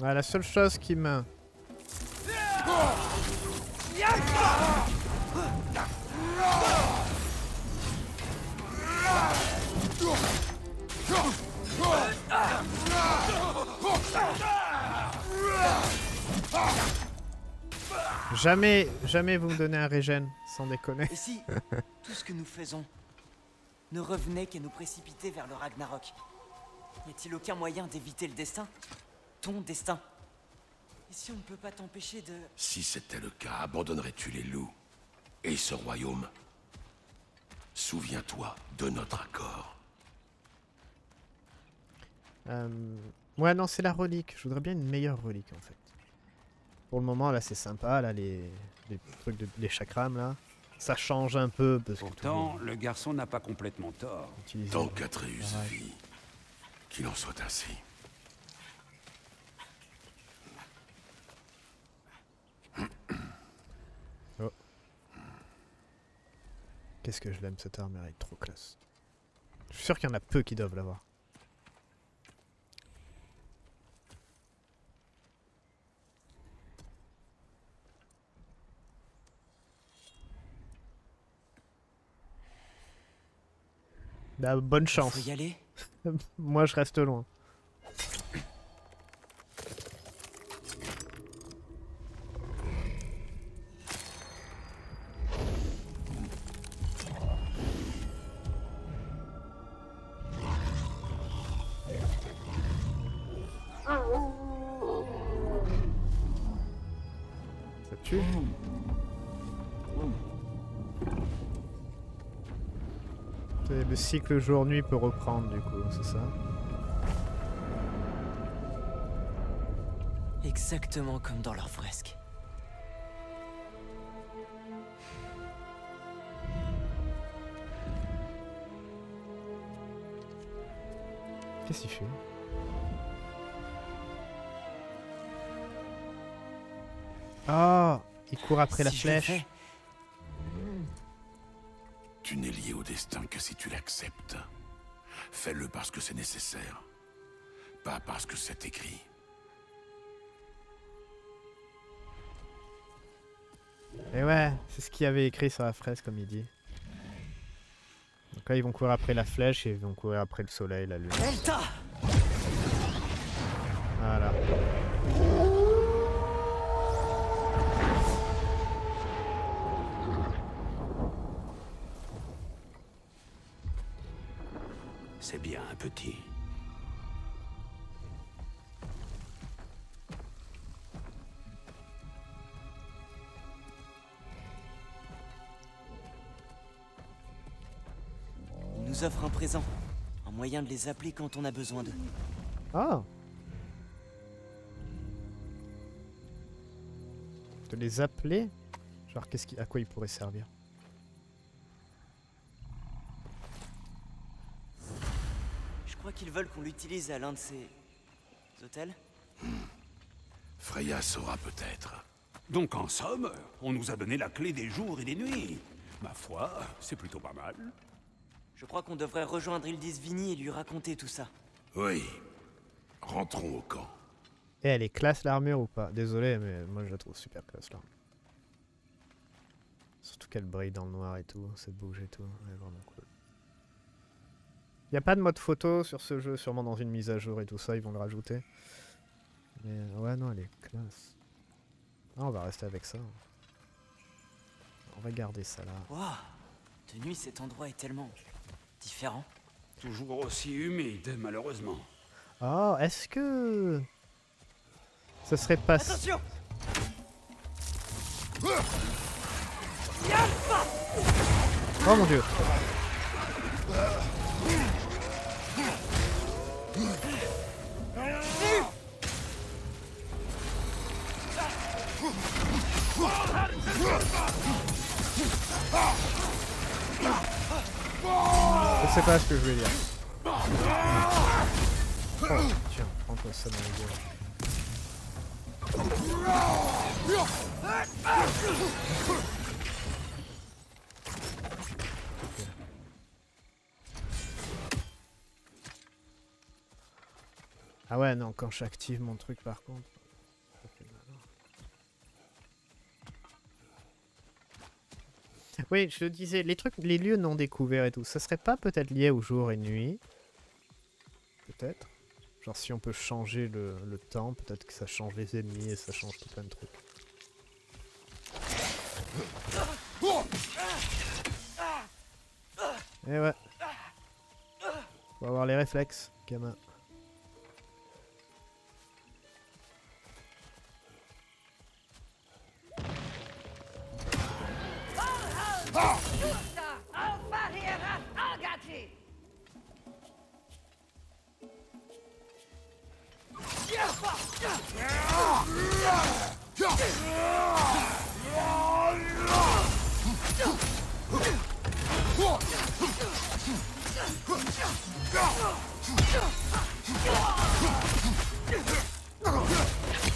Ouais, la seule chose qui me... Jamais, jamais vous me donnez un régène, sans déconner. Et si tout ce que nous faisons ne revenait qu'à nous précipiter vers le Ragnarok Y a-t-il aucun moyen d'éviter le destin? Ton destin Et si on ne peut pas t'empêcher de... Si c'était le cas, abandonnerais-tu les loups et ce royaume? Souviens-toi de notre accord. Euh, Ouais, non, c'est la relique. Je voudrais bien une meilleure relique, en fait. Pour le moment, là, c'est sympa, là, les, les trucs de les chakrams, là. Ça change un peu, parce que Pourtant, le garçon n'a pas complètement tort. utiliser... Tant qu'Atreus vit, qu'il en soit ainsi. Qu'est-ce que je l'aime, cette arme, elle est trop classe. Je suis sûr qu'il y en a peu qui doivent l'avoir. Bah, bonne chance. Faut y aller Moi, je reste loin. Cycle jour-nuit peut reprendre du coup, c'est ça Exactement comme dans leur fresque. Qu'est-ce qu'il fait Ah Il court après la Si flèche. Tu n'es lié au destin que si tu l'acceptes. Fais-le parce que c'est nécessaire, pas parce que c'est écrit. Et ouais, c'est ce qu'il y avait écrit sur la fraise, comme il dit. Donc là, ils vont courir après la flèche et ils vont courir après le soleil, la lune. Elta Voilà. C'est bien, petit. Il nous offre un présent. Un moyen de les appeler quand on a besoin d'eux. Ah De les appeler Genre, qu'est-ce qui... à quoi ils pourraient servir? Qu'ils veulent qu'on l'utilise à l'un de ces... hôtels Freya saura peut-être. Donc en somme, on nous a donné la clé des jours et des nuits. Ma foi, c'est plutôt pas mal. Je crois qu'on devrait rejoindre Ildis Vini et lui raconter tout ça. Oui. Rentrons au camp. Et elle est classe l'armure ou pas? Désolé, mais moi je la trouve super classe là. Surtout qu'elle brille dans le noir et tout, ça bouge et tout, elle est vraiment cool. Y a pas de mode photo sur ce jeu, sûrement dans une mise à jour et tout ça, ils vont le rajouter. Mais ouais, non, elle est classe. Ah, on va rester avec ça. On va garder ça là. Waouh De nuit, cet endroit est tellement... différent. Toujours aussi humide, malheureusement. Oh, est-ce que. Ça serait pas. Attention Oh mon dieu! Je sais pas ce que je vais dire. Oh, tiens, prends-toi ça dans la gueule. Ah ouais, non, quand j'active mon truc par contre. Oui, je disais, les trucs, les lieux non découverts et tout, ça serait pas peut-être lié au jour et nuit? Peut-être. Genre si on peut changer le, temps, peut-être que ça change les ennemis et ça change tout plein de trucs. Et ouais. Faut avoir les réflexes, gamin. Justa! Aufwachierat Algati!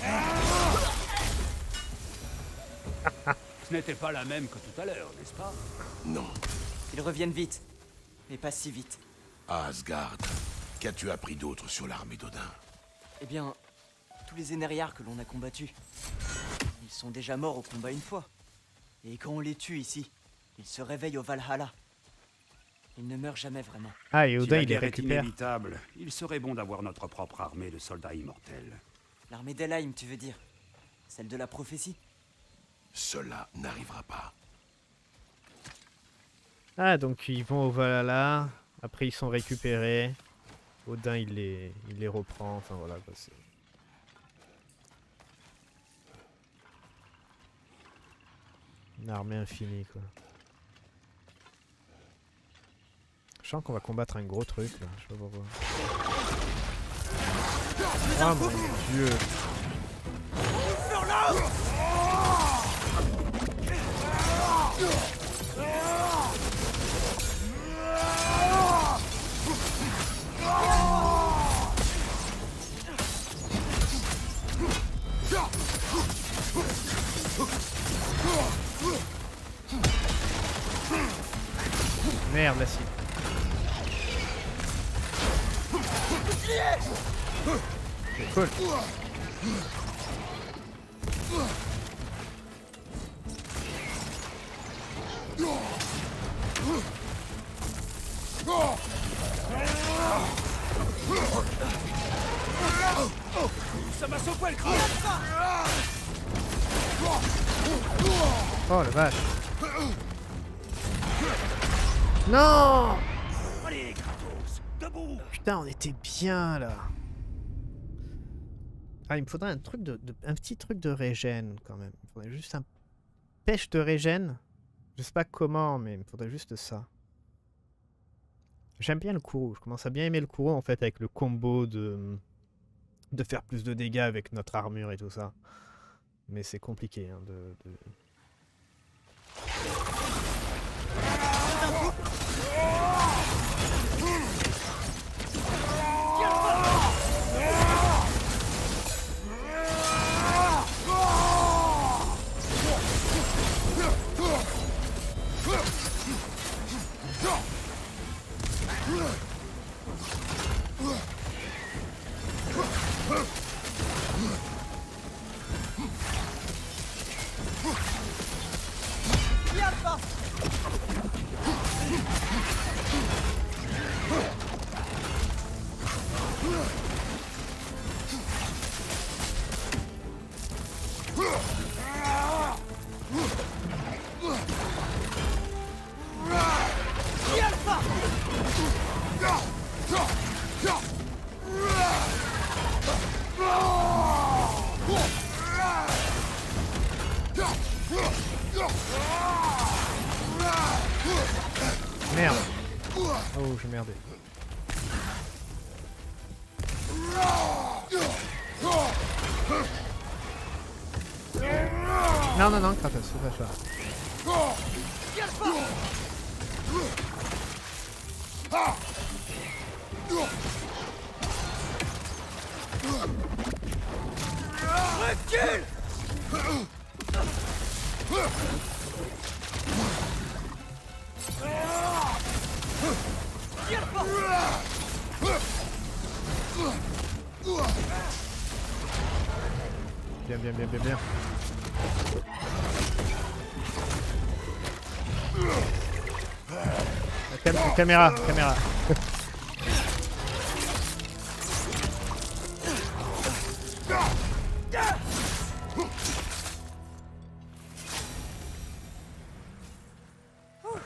Ah! Ce n'était pas la même que tout à l'heure, n'est-ce pas? Non. Ils reviennent vite. Mais pas si vite. À Asgard, qu'as-tu appris d'autre sur l'armée d'Odin? Eh bien, tous les Énériards que l'on a combattus, ils sont déjà morts au combat une fois. Et quand on les tue ici, ils se réveillent au Valhalla. Ils ne meurent jamais vraiment. Ah, et Si la il les guerre est récupère. inévitable, il serait bon d'avoir notre propre armée de soldats immortels. L'armée d'Elheim, tu veux dire? Celle de la prophétie? Cela n'arrivera pas. Ah, donc ils vont au Valhalla, après ils sont récupérés. Odin il les, il les reprend, enfin voilà quoi. c'est- Une armée infinie quoi. Je sens qu'on va combattre un gros truc là, je sais pas pourquoi. Oh mon dieu! De la cible. C'est cool. Ça m'a sauvé le crâne Oh la vache. Non Putain, on était bien là. Ah, il me faudrait un truc de, un petit truc de régène quand même. Il faudrait juste un pêche de régène. Je sais pas comment, mais il me faudrait juste ça. J'aime bien le courroux. Je commence à bien aimer le courroux en fait avec le combo de de faire plus de dégâts avec notre armure et tout ça. Mais c'est compliqué hein, de- non, non, Kratos, caméra, caméra.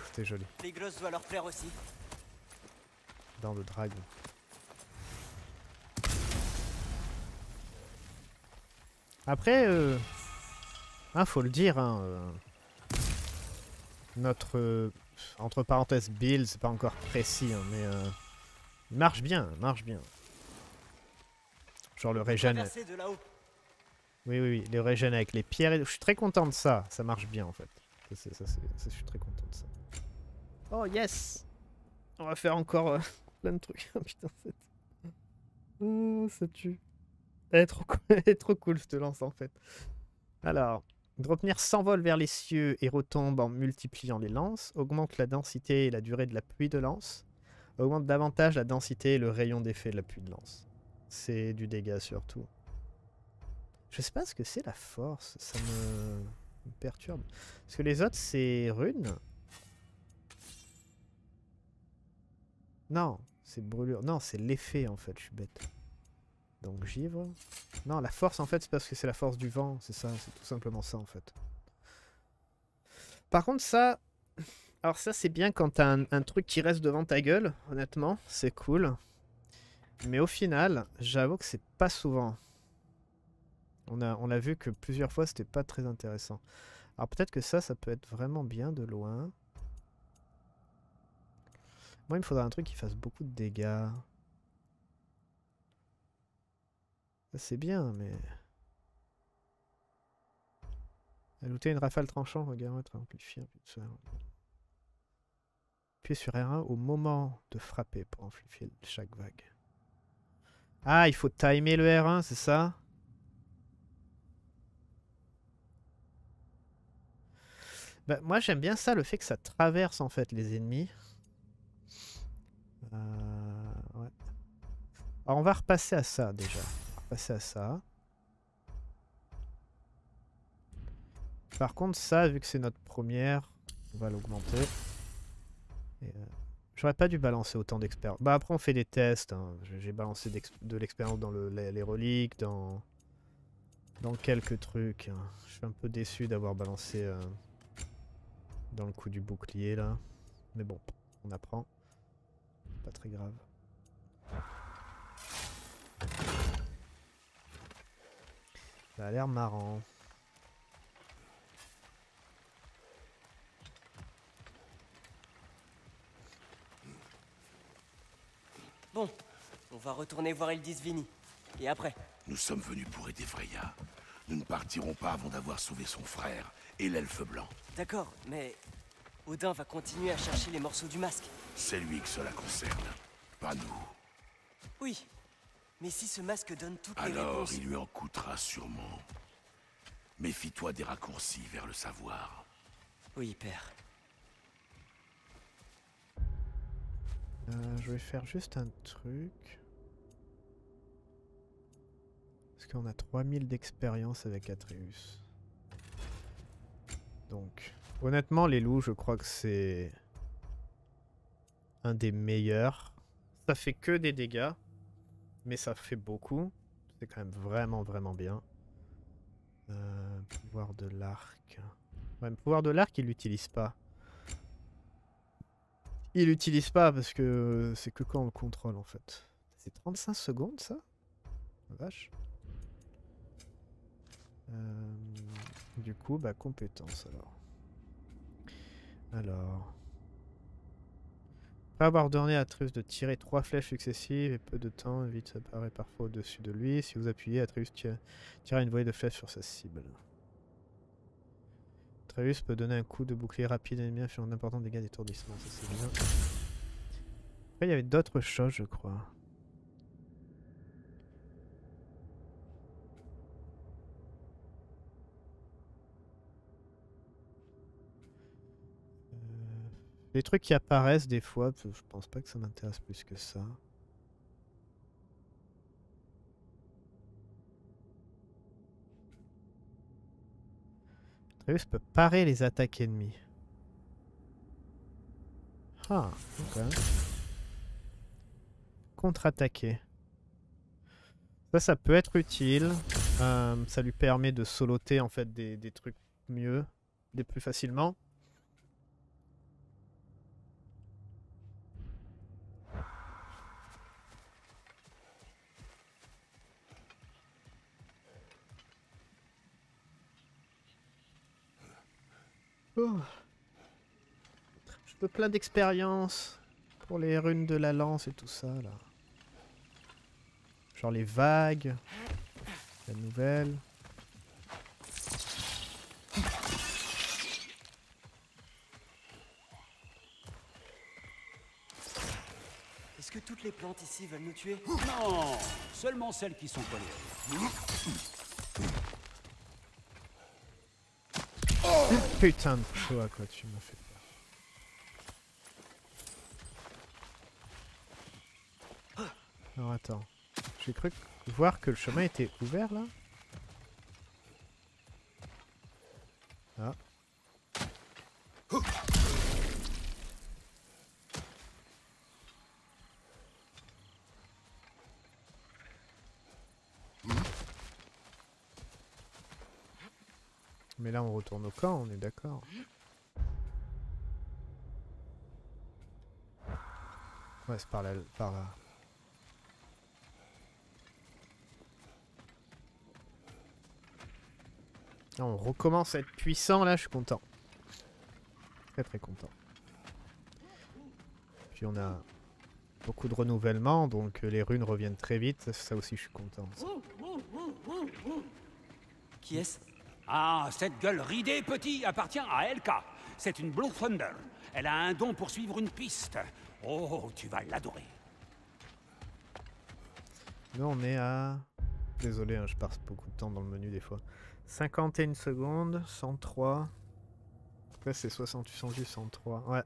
C'était joli. Les glosses doivent leur plaire aussi. Dans le dragon. Après, euh... hein, faut le dire, hein, euh, notre euh, entre parenthèses build, c'est pas encore précis, hein, mais euh, il marche bien, il marche bien. Genre le régène, oui, oui, oui, le régène avec les pierres. et- Je suis très content de ça, ça marche bien en fait. Ça, ça, je suis très content de ça. Oh yes, on va faire encore euh, plein de trucs. Oh, putain, c'est Oh, ça tue. Elle est trop, cool- elle est trop cool, cette lance en fait. Alors, Dropnir s'envole vers les cieux et retombe en multipliant les lances, augmente la densité et la durée de la pluie de lance, augmente davantage la densité et le rayon d'effet de la pluie de lance. C'est du dégât surtout. Je sais pas ce que c'est la force, ça me, perturbe. Parce que les autres c'est rune. Non, c'est brûlure. Non, c'est l'effet en fait, je suis bête. Donc givre. Non, la force en fait, c'est parce que c'est la force du vent, c'est ça, c'est tout simplement ça en fait. Par contre, ça. Alors, ça, c'est bien quand t'as un, truc qui reste devant ta gueule, honnêtement, c'est cool. Mais au final, j'avoue que c'est pas souvent. On a, vu que plusieurs fois, c'était pas très intéressant. Alors, peut-être que ça, ça peut être vraiment bien de loin. Moi, il me faudrait un truc qui fasse beaucoup de dégâts. Ça, c'est bien, mais... Ajouter une rafale tranchant, regarde, être amplifié. Appuyez sur R1 au moment de frapper pour amplifier chaque vague. Ah, il faut timer le R1, c'est ça? Bah, moi j'aime bien ça, le fait que ça traverse en fait les ennemis. Euh, ouais. Alors on va repasser à ça déjà. Repasser à ça. Par contre ça, vu que c'est notre première, on va l'augmenter. Euh, J'aurais pas dû balancer autant d'expérience. Bah après on fait des tests. hein. J'ai balancé de l'expérience dans le- les, les reliques, dans dans quelques trucs. hein. Je suis un peu déçu d'avoir balancé euh, dans le coup du bouclier là. Mais bon, on apprend. Pas très grave. Ça a l'air marrant. Bon, on va retourner voir Ildis Vini. Et après? Nous sommes venus pour aider Freya. Nous ne partirons pas avant d'avoir sauvé son frère et l'elfe blanc. D'accord, mais Odin va continuer à chercher les morceaux du masque. C'est lui que cela concerne, pas nous. Oui, mais si ce masque donne toutes les Alors réponses... il lui en coûtera sûrement. Méfie-toi des raccourcis vers le savoir. Oui, père. Euh, je vais faire juste un truc. Parce qu'on a 3000 d'expérience avec Atreus. Donc, honnêtement, les loups, je crois que c'est un des meilleurs. Ça fait que des dégâts, mais ça fait beaucoup. C'est quand même vraiment, vraiment bien. Euh, pouvoir de l'arc. Ouais, pouvoir de l'arc, il l'utilise pas. Il l'utilise pas parce que c'est que quand on le contrôle en fait. C'est 35 secondes ça? Vache. Euh, du coup, bah compétence alors. Alors. Après avoir donné à Atreus de tirer trois flèches successives et peu de temps, vite apparaît parfois au-dessus de lui. Si vous appuyez, Atreus tire, tire une volée de flèches sur sa cible. Atreus peut donner un coup de bouclier rapide à l'ennemi infligeant d'importants dégâts d'étourdissement, ça bien. Après il y avait d'autres choses je crois. Les trucs qui apparaissent des fois, je pense pas que ça m'intéresse plus que ça. Atreus peut parer les attaques ennemies. Ah, ok. Contre-attaquer. Ça, ça peut être utile. Euh, ça lui permet de soloter en fait des, des trucs mieux, des plus facilement. Oh. Je veux plein d'expérience pour les runes de la lance et tout ça là. Genre les vagues, la nouvelle. Est-ce que toutes les plantes ici veulent nous tuer? Non, seulement celles qui sont colérées. Putain de toi quoi, tu m'as fait peur. Alors attends, j'ai cru voir que le chemin était ouvert là? Mais là on retourne au camp, on est d'accord. Ouais, c'est par là. Par là. Ah, on recommence à être puissant là, je suis content. Très très content. Puis on a beaucoup de renouvellement, donc les runes reviennent très vite, ça aussi je suis content. Qui est-ce? Ah, cette gueule ridée, petit, appartient à Elka. C'est une Blue Thunder. Elle a un don pour suivre une piste. Oh, tu vas l'adorer. Nous on est à... Désolé, hein, je passe beaucoup de temps dans le menu des fois. 51 secondes, 103. Là c'est 68, 108, 103. Ouais.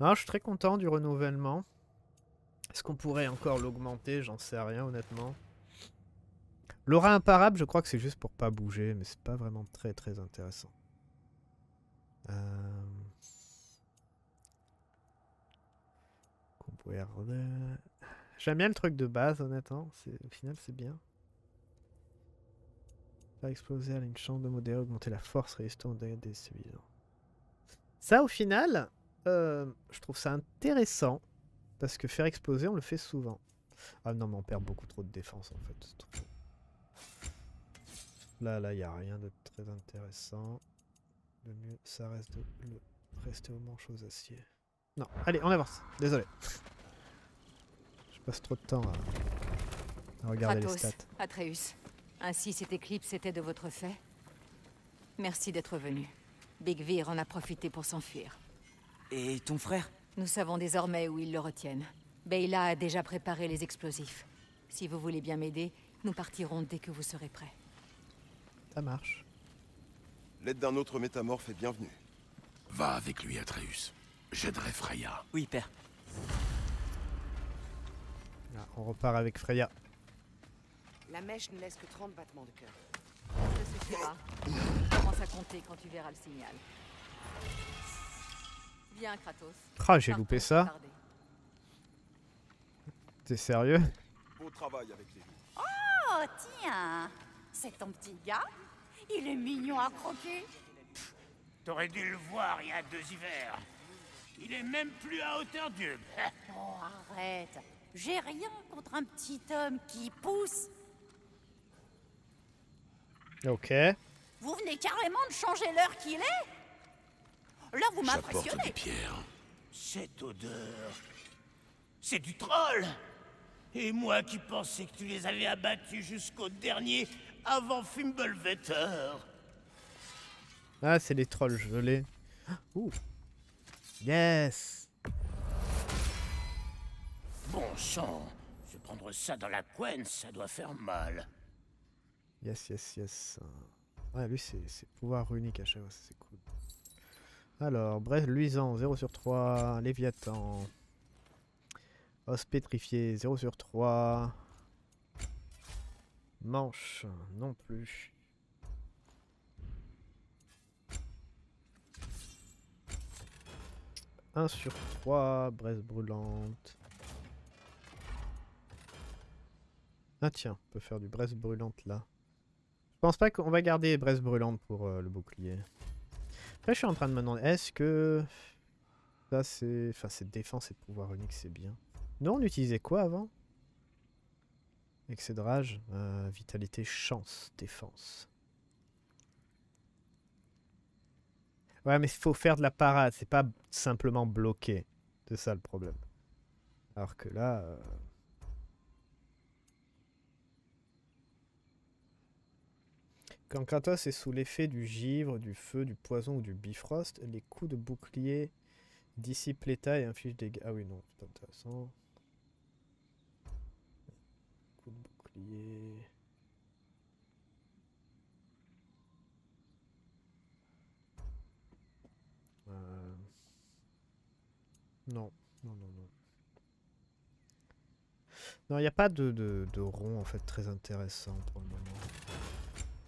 Non, je suis très content du renouvellement. Est-ce qu'on pourrait encore l'augmenter? J'en sais rien honnêtement. L'aura imparable, je crois que c'est juste pour pas bouger, mais c'est pas vraiment très très intéressant. Euh... J'aime bien le truc de base, honnêtement. Au final, c'est bien. Faire exploser une chambre de modéré, augmenter la force, aux dégâts déstabilisants. Ça, au final, euh, je trouve ça intéressant. Parce que faire exploser, on le fait souvent. Ah non, mais on perd beaucoup trop de défense, en fait. Là, là, il n'y a rien de très intéressant. Le mieux, ça reste de le rester aux manches aux aciers. Non, allez, on avance. Désolé. Je passe trop de temps à, à regarder les stats. Atreus, ainsi cette éclipse était de votre fait Merci d'être venu. Big Vir en a profité pour s'enfuir. Et ton frère? Nous savons désormais où ils le retiennent. Beyla a déjà préparé les explosifs. Si vous voulez bien m'aider, nous partirons dès que vous serez prêts. Ça marche. L'aide d'un autre métamorphe est bienvenue. Va avec lui, Atreus. J'aiderai Freya. Oui, père. Là, on repart avec Freya. La mèche ne laisse que 30 battements de cœur. Ça suffira. Commence à compter quand tu verras le signal. Viens, Kratos. Ah, j'ai loupé ça. T'es sérieux? Beau travail avec les loups. Oh, tiens C'est ton petit gars Il est mignon à croquer T'aurais dû le voir il y a deux hivers. Il est même plus à hauteur d'Hub. Oh, arrête J'ai rien contre un petit homme qui pousse Ok. Vous venez carrément de changer l'heure qu'il est Là, vous J'apporte m'impressionnez des pierres. Cette odeur. C'est du troll. Et moi qui pensais que tu les avais abattus jusqu'au dernier avant Fimblevetter. Ah, c'est les trolls gelés. Ah, Ouh. Yes Bon sang, se prendre ça dans la couenne, ça doit faire mal. Yes, yes, yes. Ouais, lui, c'est c'est pouvoir unique à chaque fois, ça, c'est cool. Alors, bref, luisant, 0 sur 3. Léviathan. Os pétrifié, 0 sur 3. Manche, non plus. Un sur 3, braise brûlante. Ah tiens, on peut faire du braise brûlante là. Je pense pas qu'on va garder braise brûlante pour euh, le bouclier. Après, je suis en train de me demander, est-ce que ça c'est, enfin, c'est défense et pouvoir unique, c'est bien? Non, on utilisait quoi avant? Excès de rage, euh, vitalité, chance, défense. Ouais, mais il faut faire de la parade, c'est pas simplement bloquer. C'est ça le problème. Alors que là. euh, Quand Kratos est sous l'effet du givre, du feu, du poison ou du bifrost, les coups de bouclier dissipent l'état et infligent des. Ah oui, non, c'est intéressant. Coup de bouclier. Euh, Non, non, non, non. Non, il n'y a pas de, de, de rond en fait très intéressant pour le moment.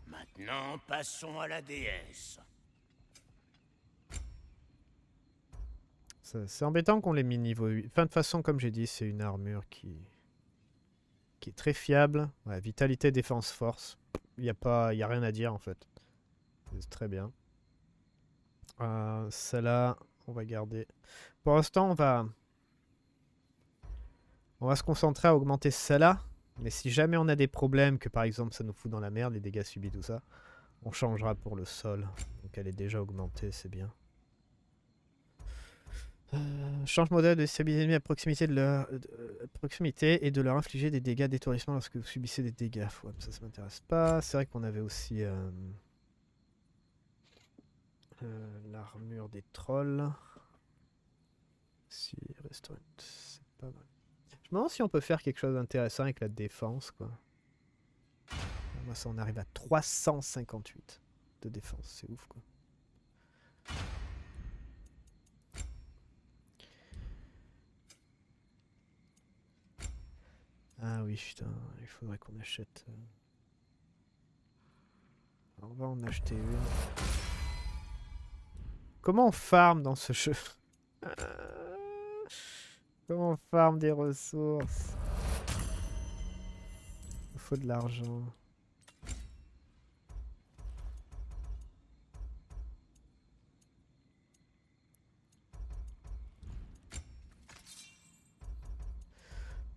Maintenant, passons à la déesse. C'est embêtant qu'on l'ait mis niveau 8. Enfin, de toute façon, comme j'ai dit, c'est une armure qui... très fiable. Vitalité, défense, force. Il n'y a, pas... y a rien à dire en fait. Très bien. Euh, Celle-là, on va garder. Pour l'instant, on va. On va se concentrer à augmenter celle-là. Mais si jamais on a des problèmes, que par exemple ça nous fout dans la merde, les dégâts subis, tout ça, on changera pour le sol. Donc elle est déjà augmentée, c'est bien. Euh, change modèle de stabiliser à proximité, de leur, euh, proximité et de leur infliger des dégâts d'étourdissement lorsque vous subissez des dégâts. Ouais, ça, ça m'intéresse pas. C'est vrai qu'on avait aussi euh, l'armure des trolls. Si, restaurant, c'est pas mal. Je me demande si on peut faire quelque chose d'intéressant avec la défense, quoi. Moi, ça, on arrive à 358 de défense. C'est ouf, quoi. Ah oui, putain, il faudrait qu'on achète. euh. On va en acheter une. Comment on farm dans ce jeu? Comment on farm des ressources? Il faut de l'argent.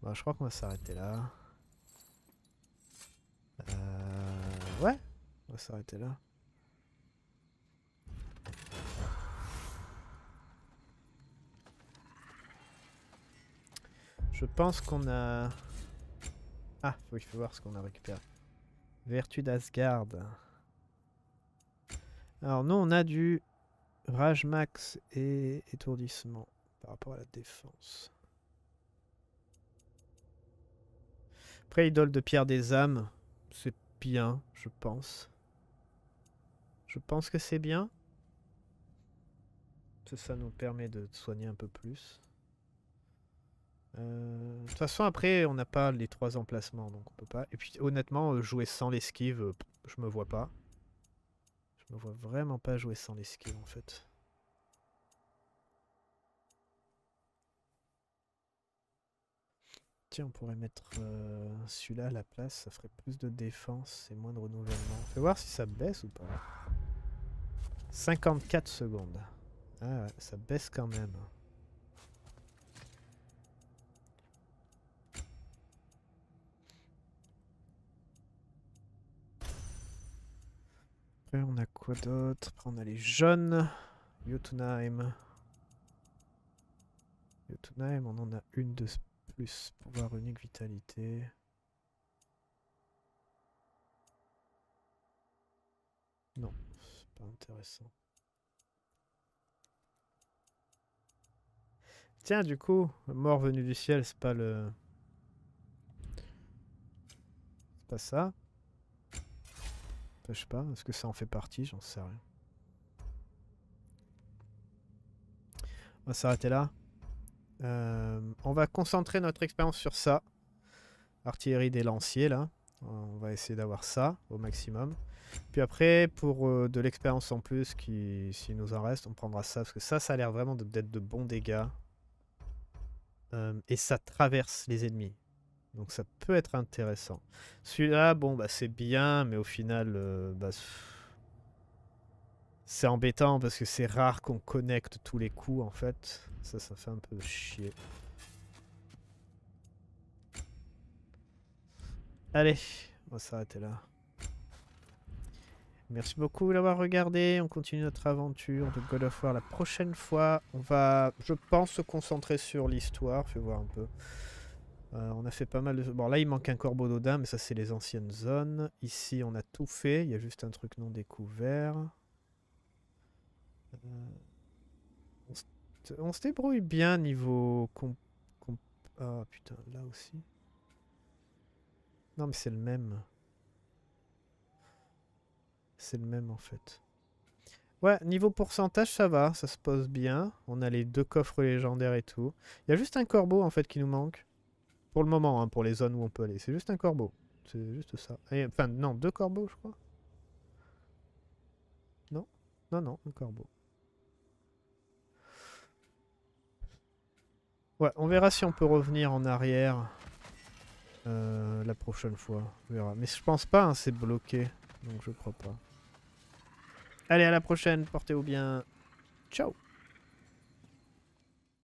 Bon, je crois qu'on va s'arrêter là. Euh... Ouais, on va s'arrêter là. Je pense qu'on a... Ah, il faut voir ce qu'on a récupéré. Vertu d'Asgard. Alors nous, on a du Rage Max et étourdissement par rapport à la défense. Après, idole de pierre des âmes, c'est bien, je pense. Je pense que c'est bien. Ça, ça nous permet de soigner un peu plus. Euh, De toute façon, après, on n'a pas les trois emplacements, donc on peut pas. Et puis, honnêtement, euh, jouer sans l'esquive, euh, je me vois pas. Je me vois vraiment pas jouer sans l'esquive, en fait. On pourrait mettre euh, celui-là à la place, ça ferait plus de défense et moins de renouvellement. Fais voir si ça baisse ou pas. 54 secondes. Ah ouais, ça baisse quand même. Après, on a quoi d'autre? Après, on a les jeunes. Jotunheim. Jotunheim, on en a une de s- plus. Pouvoir unique, vitalité. Non, c'est pas intéressant. Tiens, du coup, mort venu du ciel, c'est pas le. C'est pas ça. Je sais pas, est-ce que ça en fait partie? J'en sais rien. On va s'arrêter là. Euh, on va concentrer notre expérience sur ça. Artillerie des lanciers, là. On va essayer d'avoir ça au maximum. Puis après, pour euh, de l'expérience en plus, qui, s'il nous en reste, on prendra ça. Parce que ça, ça a l'air vraiment d'être de bons dégâts. Euh, et ça traverse les ennemis. Donc ça peut être intéressant. Celui-là, bon, bah c'est bien, mais au final, bah, c'est embêtant parce que c'est rare qu'on connecte tous les coups en fait. Ça, ça fait un peu chier. Allez, on va s'arrêter là. Merci beaucoup d'avoir regardé. On continue notre aventure de God of War la prochaine fois. On va, je pense, se concentrer sur l'histoire. Fais voir un peu. Euh, on a fait pas mal de... Bon, là, il manque un corbeau d'Odin, mais ça, c'est les anciennes zones. Ici, on a tout fait. Il y a juste un truc non découvert. Euh, On, se... débrouille bien niveau... Ah, putain, là aussi. Non, mais c'est le même. C'est le même, en fait. Ouais, niveau pourcentage, ça va. Ça se pose bien. On a les deux coffres légendaires et tout. Il y a juste un corbeau, en fait, qui nous manque. Pour le moment, hein, pour les zones où on peut aller. C'est juste un corbeau. C'est juste ça. Enfin, non, deux corbeaux, je crois. Non Non, non, un corbeau. Ouais, on verra si on peut revenir en arrière euh, la prochaine fois. On verra. Mais je pense pas, hein, c'est bloqué. Donc je crois pas. Allez, à la prochaine. Portez-vous bien. Ciao